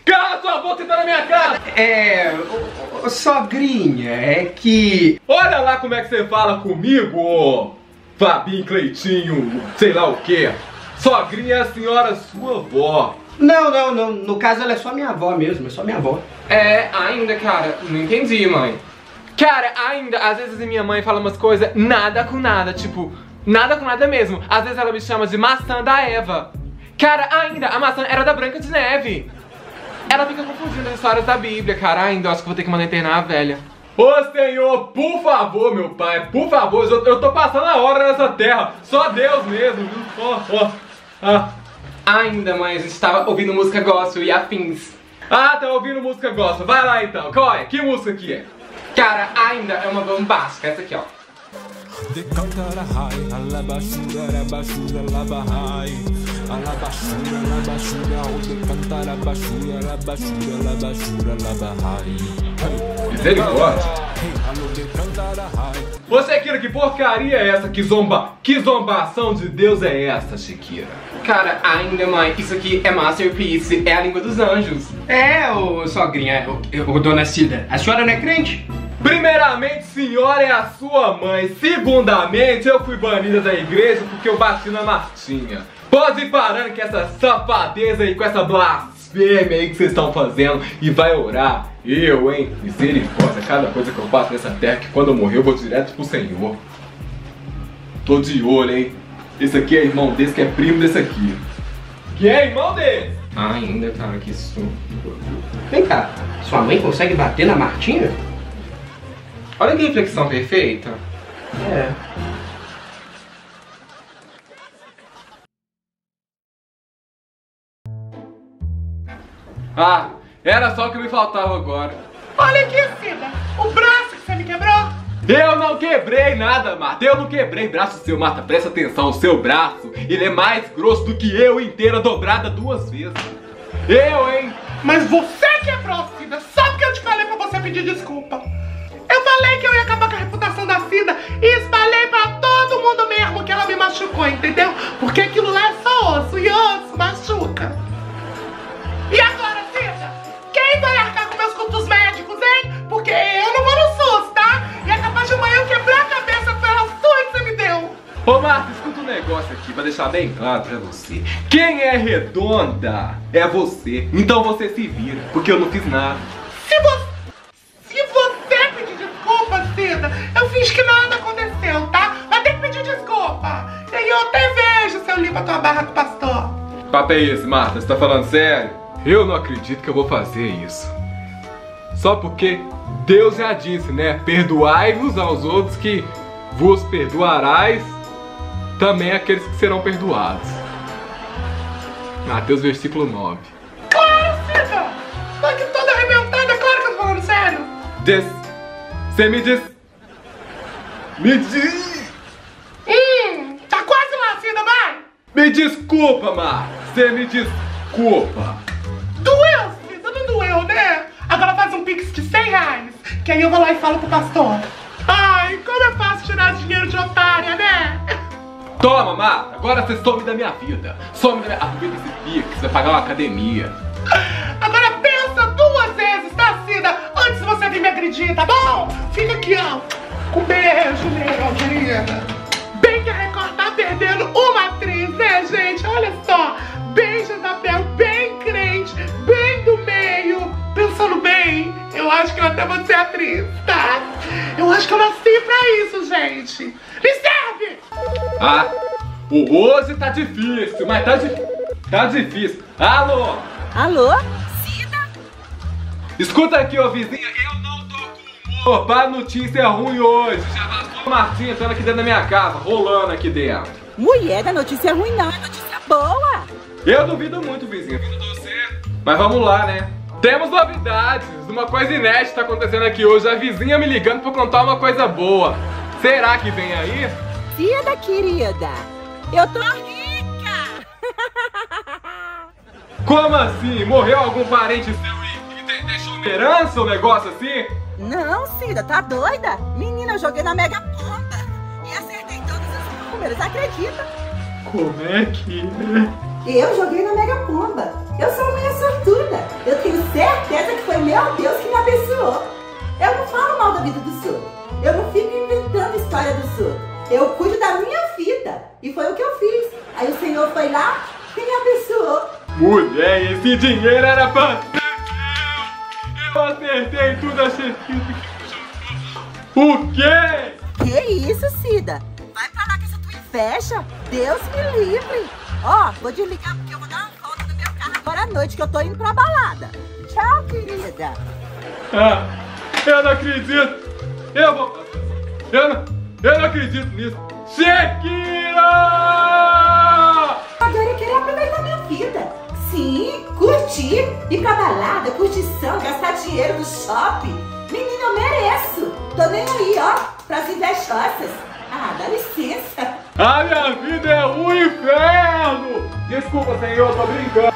Cala sua boca, você tá na minha cara! É, ô, ô, sogrinha, é que... Olha lá como é que você fala comigo, ô Fabinho Cleitinho, sei lá o que. Sogrinha é a senhora sua avó. Não, não, não, no caso ela é só minha avó mesmo, é só minha avó. É, ainda, cara, não entendi, mãe. Cara, ainda, às vezes minha mãe fala umas coisas nada com nada, tipo, nada com nada mesmo. Às vezes ela me chama de maçã da Eva. Cara, ainda, a maçã era da Branca de Neve. Ela fica confundindo as histórias da Bíblia, cara. Ainda, eu acho que vou ter que mandar internar a velha. Ô senhor, por favor, meu pai, por favor, eu, eu tô passando a hora nessa terra. Só Deus mesmo, viu? Ó, ó. Ah. Ainda, mãe, a gente tava ouvindo música gospel e afins. Ah, tá ouvindo música gospel. Vai lá então. Qual é? Que música que é? Cara, ainda é uma bombástica. Essa aqui, ó. Decantara bashura, rabashura, labashura, labahai. Misericórdia. Hey, alô, decantara high. Ô Shakira, que porcaria é essa? Que zomba... Que zombação de Deus é essa, Shakira? Cara, ainda, mãe, isso aqui é Masterpiece, é a língua dos anjos. É, ô sogrinha, ô, ô, dona Cida, a senhora não é crente? Primeiramente, senhora é a sua mãe. Segundamente, eu fui banida da igreja porque eu bati na Martinha. Pode ir parando com essa safadeza aí, com essa blasfêmia aí que vocês estão fazendo e vai orar. Eu, hein? Misericórdia, cada coisa que eu faço nessa terra que quando eu morrer eu vou direto pro Senhor. Tô de olho, hein? Esse aqui é irmão desse que é primo desse aqui. Que é irmão dele? Ainda, cara, que isso. Vem cá, sua mãe consegue bater na Martinha? Olha que reflexão perfeita. É. Ah, era só o que me faltava agora. Olha aqui, Cida, o braço que você me quebrou. Eu não quebrei nada, Marta. Eu não quebrei braço seu, Marta. Presta atenção, o seu braço, ele é mais grosso do que eu inteira dobrada duas vezes. Eu, hein? Mas você quebrou, Cida, só porque eu te falei pra você pedir desculpa. Eu falei que eu ia acabar com a reputação da Cida e espalhei pra todo mundo mesmo que ela me machucou, entendeu? Porque aquilo lá é só osso e osso machuca. E agora, Cida? Quem vai arcar com meus cultos médicos, hein? Porque eu não vou no SUS, tá? E é capaz de amanhã eu quebrar a cabeça pela sua que você me deu. Ô, Marta, escuta um negócio aqui pra deixar bem claro pra você. Quem é redonda é você. Então você se vira, porque eu não fiz nada. Se você, se você pedir desculpa, Cida, eu fiz que nada aconteceu, tá? Vai ter que pedir desculpa. E aí eu até vejo se eu limpo a tua barra com o pastor. Papo é esse, Marta? Você tá falando sério? Eu não acredito que eu vou fazer isso. Só porque Deus já disse, né? Perdoai-vos aos outros que vos perdoarás também aqueles que serão perdoados. Mateus versículo 9. Claro, Cida! Tô aqui toda arrebentada, claro que eu tô falando sério. Des... Você me diz... Me diz... Hum, tá quase lá, Cida, vai! Me desculpa, Marta. Você me desculpa. Doeu, Cida, não doeu, né? Agora faz um pix de 100 reais, que aí eu vou lá e falo pro pastor. Ai, como é fácil tirar dinheiro de otária, né? Toma, Marta. Agora você some da minha vida. Some da minha... Aproveita esse pix, vai pagar uma academia. Agora pensa duas vezes, tá, Cida? Antes de você vir me agredir, tá bom? Fica aqui, ó. Com beijo, meu, querida. Bem que a Record tá perdendo uma atriz, né, gente? Olha só. Bem Jezabel, bem crente, bem do meio. Pensando bem, eu acho que eu até vou ser atriz, tá? Eu acho que eu nasci pra isso, gente. Me serve! Ah, o hoje tá difícil, mas tá, di tá difícil. Alô? Alô? Escuta aqui, ô vizinha, eu não tô com humor pra notícia ruim hoje. Já vazou a Martinha entrando aqui dentro da minha casa, rolando aqui dentro. Mulher, da notícia ruim não, é notícia boa. Eu duvido muito, vizinha. Mas vamos lá, né? Temos novidades, uma coisa inédita acontecendo aqui hoje. A vizinha me ligando pra contar uma coisa boa. Será que vem aí? Cida, querida, eu tô rica. Como assim? Morreu algum parente seu e, e de- deixou uma herança, um negócio assim? Não, Cida, tá doida? Menina, eu joguei na Mega Ponta e acertei todos os números, acredita? Como é que é? Eu joguei na Mega Pomba. Eu sou uma mulher sortuda. Eu tenho certeza que foi meu Deus que me abençoou. Eu não falo mal da vida dos outros. Eu não fico inventando história dos outros. Eu cuido da minha vida. E foi o que eu fiz. Aí o Senhor foi lá e me abençoou. Mulher, esse dinheiro era pra! Eu acertei tudo, achei O quê? Que isso, Cida? Vai pra lá com essa tua inveja. Deus me livre. Ó, vou desligar porque eu vou dar uma volta no meu carro agora à noite que eu tô indo pra balada. Tchau, querida. Ah, eu não acredito! Eu vou. Eu não, eu não acredito nisso! Shakira! Agora eu quero aproveitar minha vida. Sim, curtir, ir pra balada, curtição, gastar dinheiro no shopping. Menina, eu mereço. Tô nem aí, ó, pras invejosas. Ah, dá licença. A minha vida é um inferno! Desculpa, senhor, tô brincando.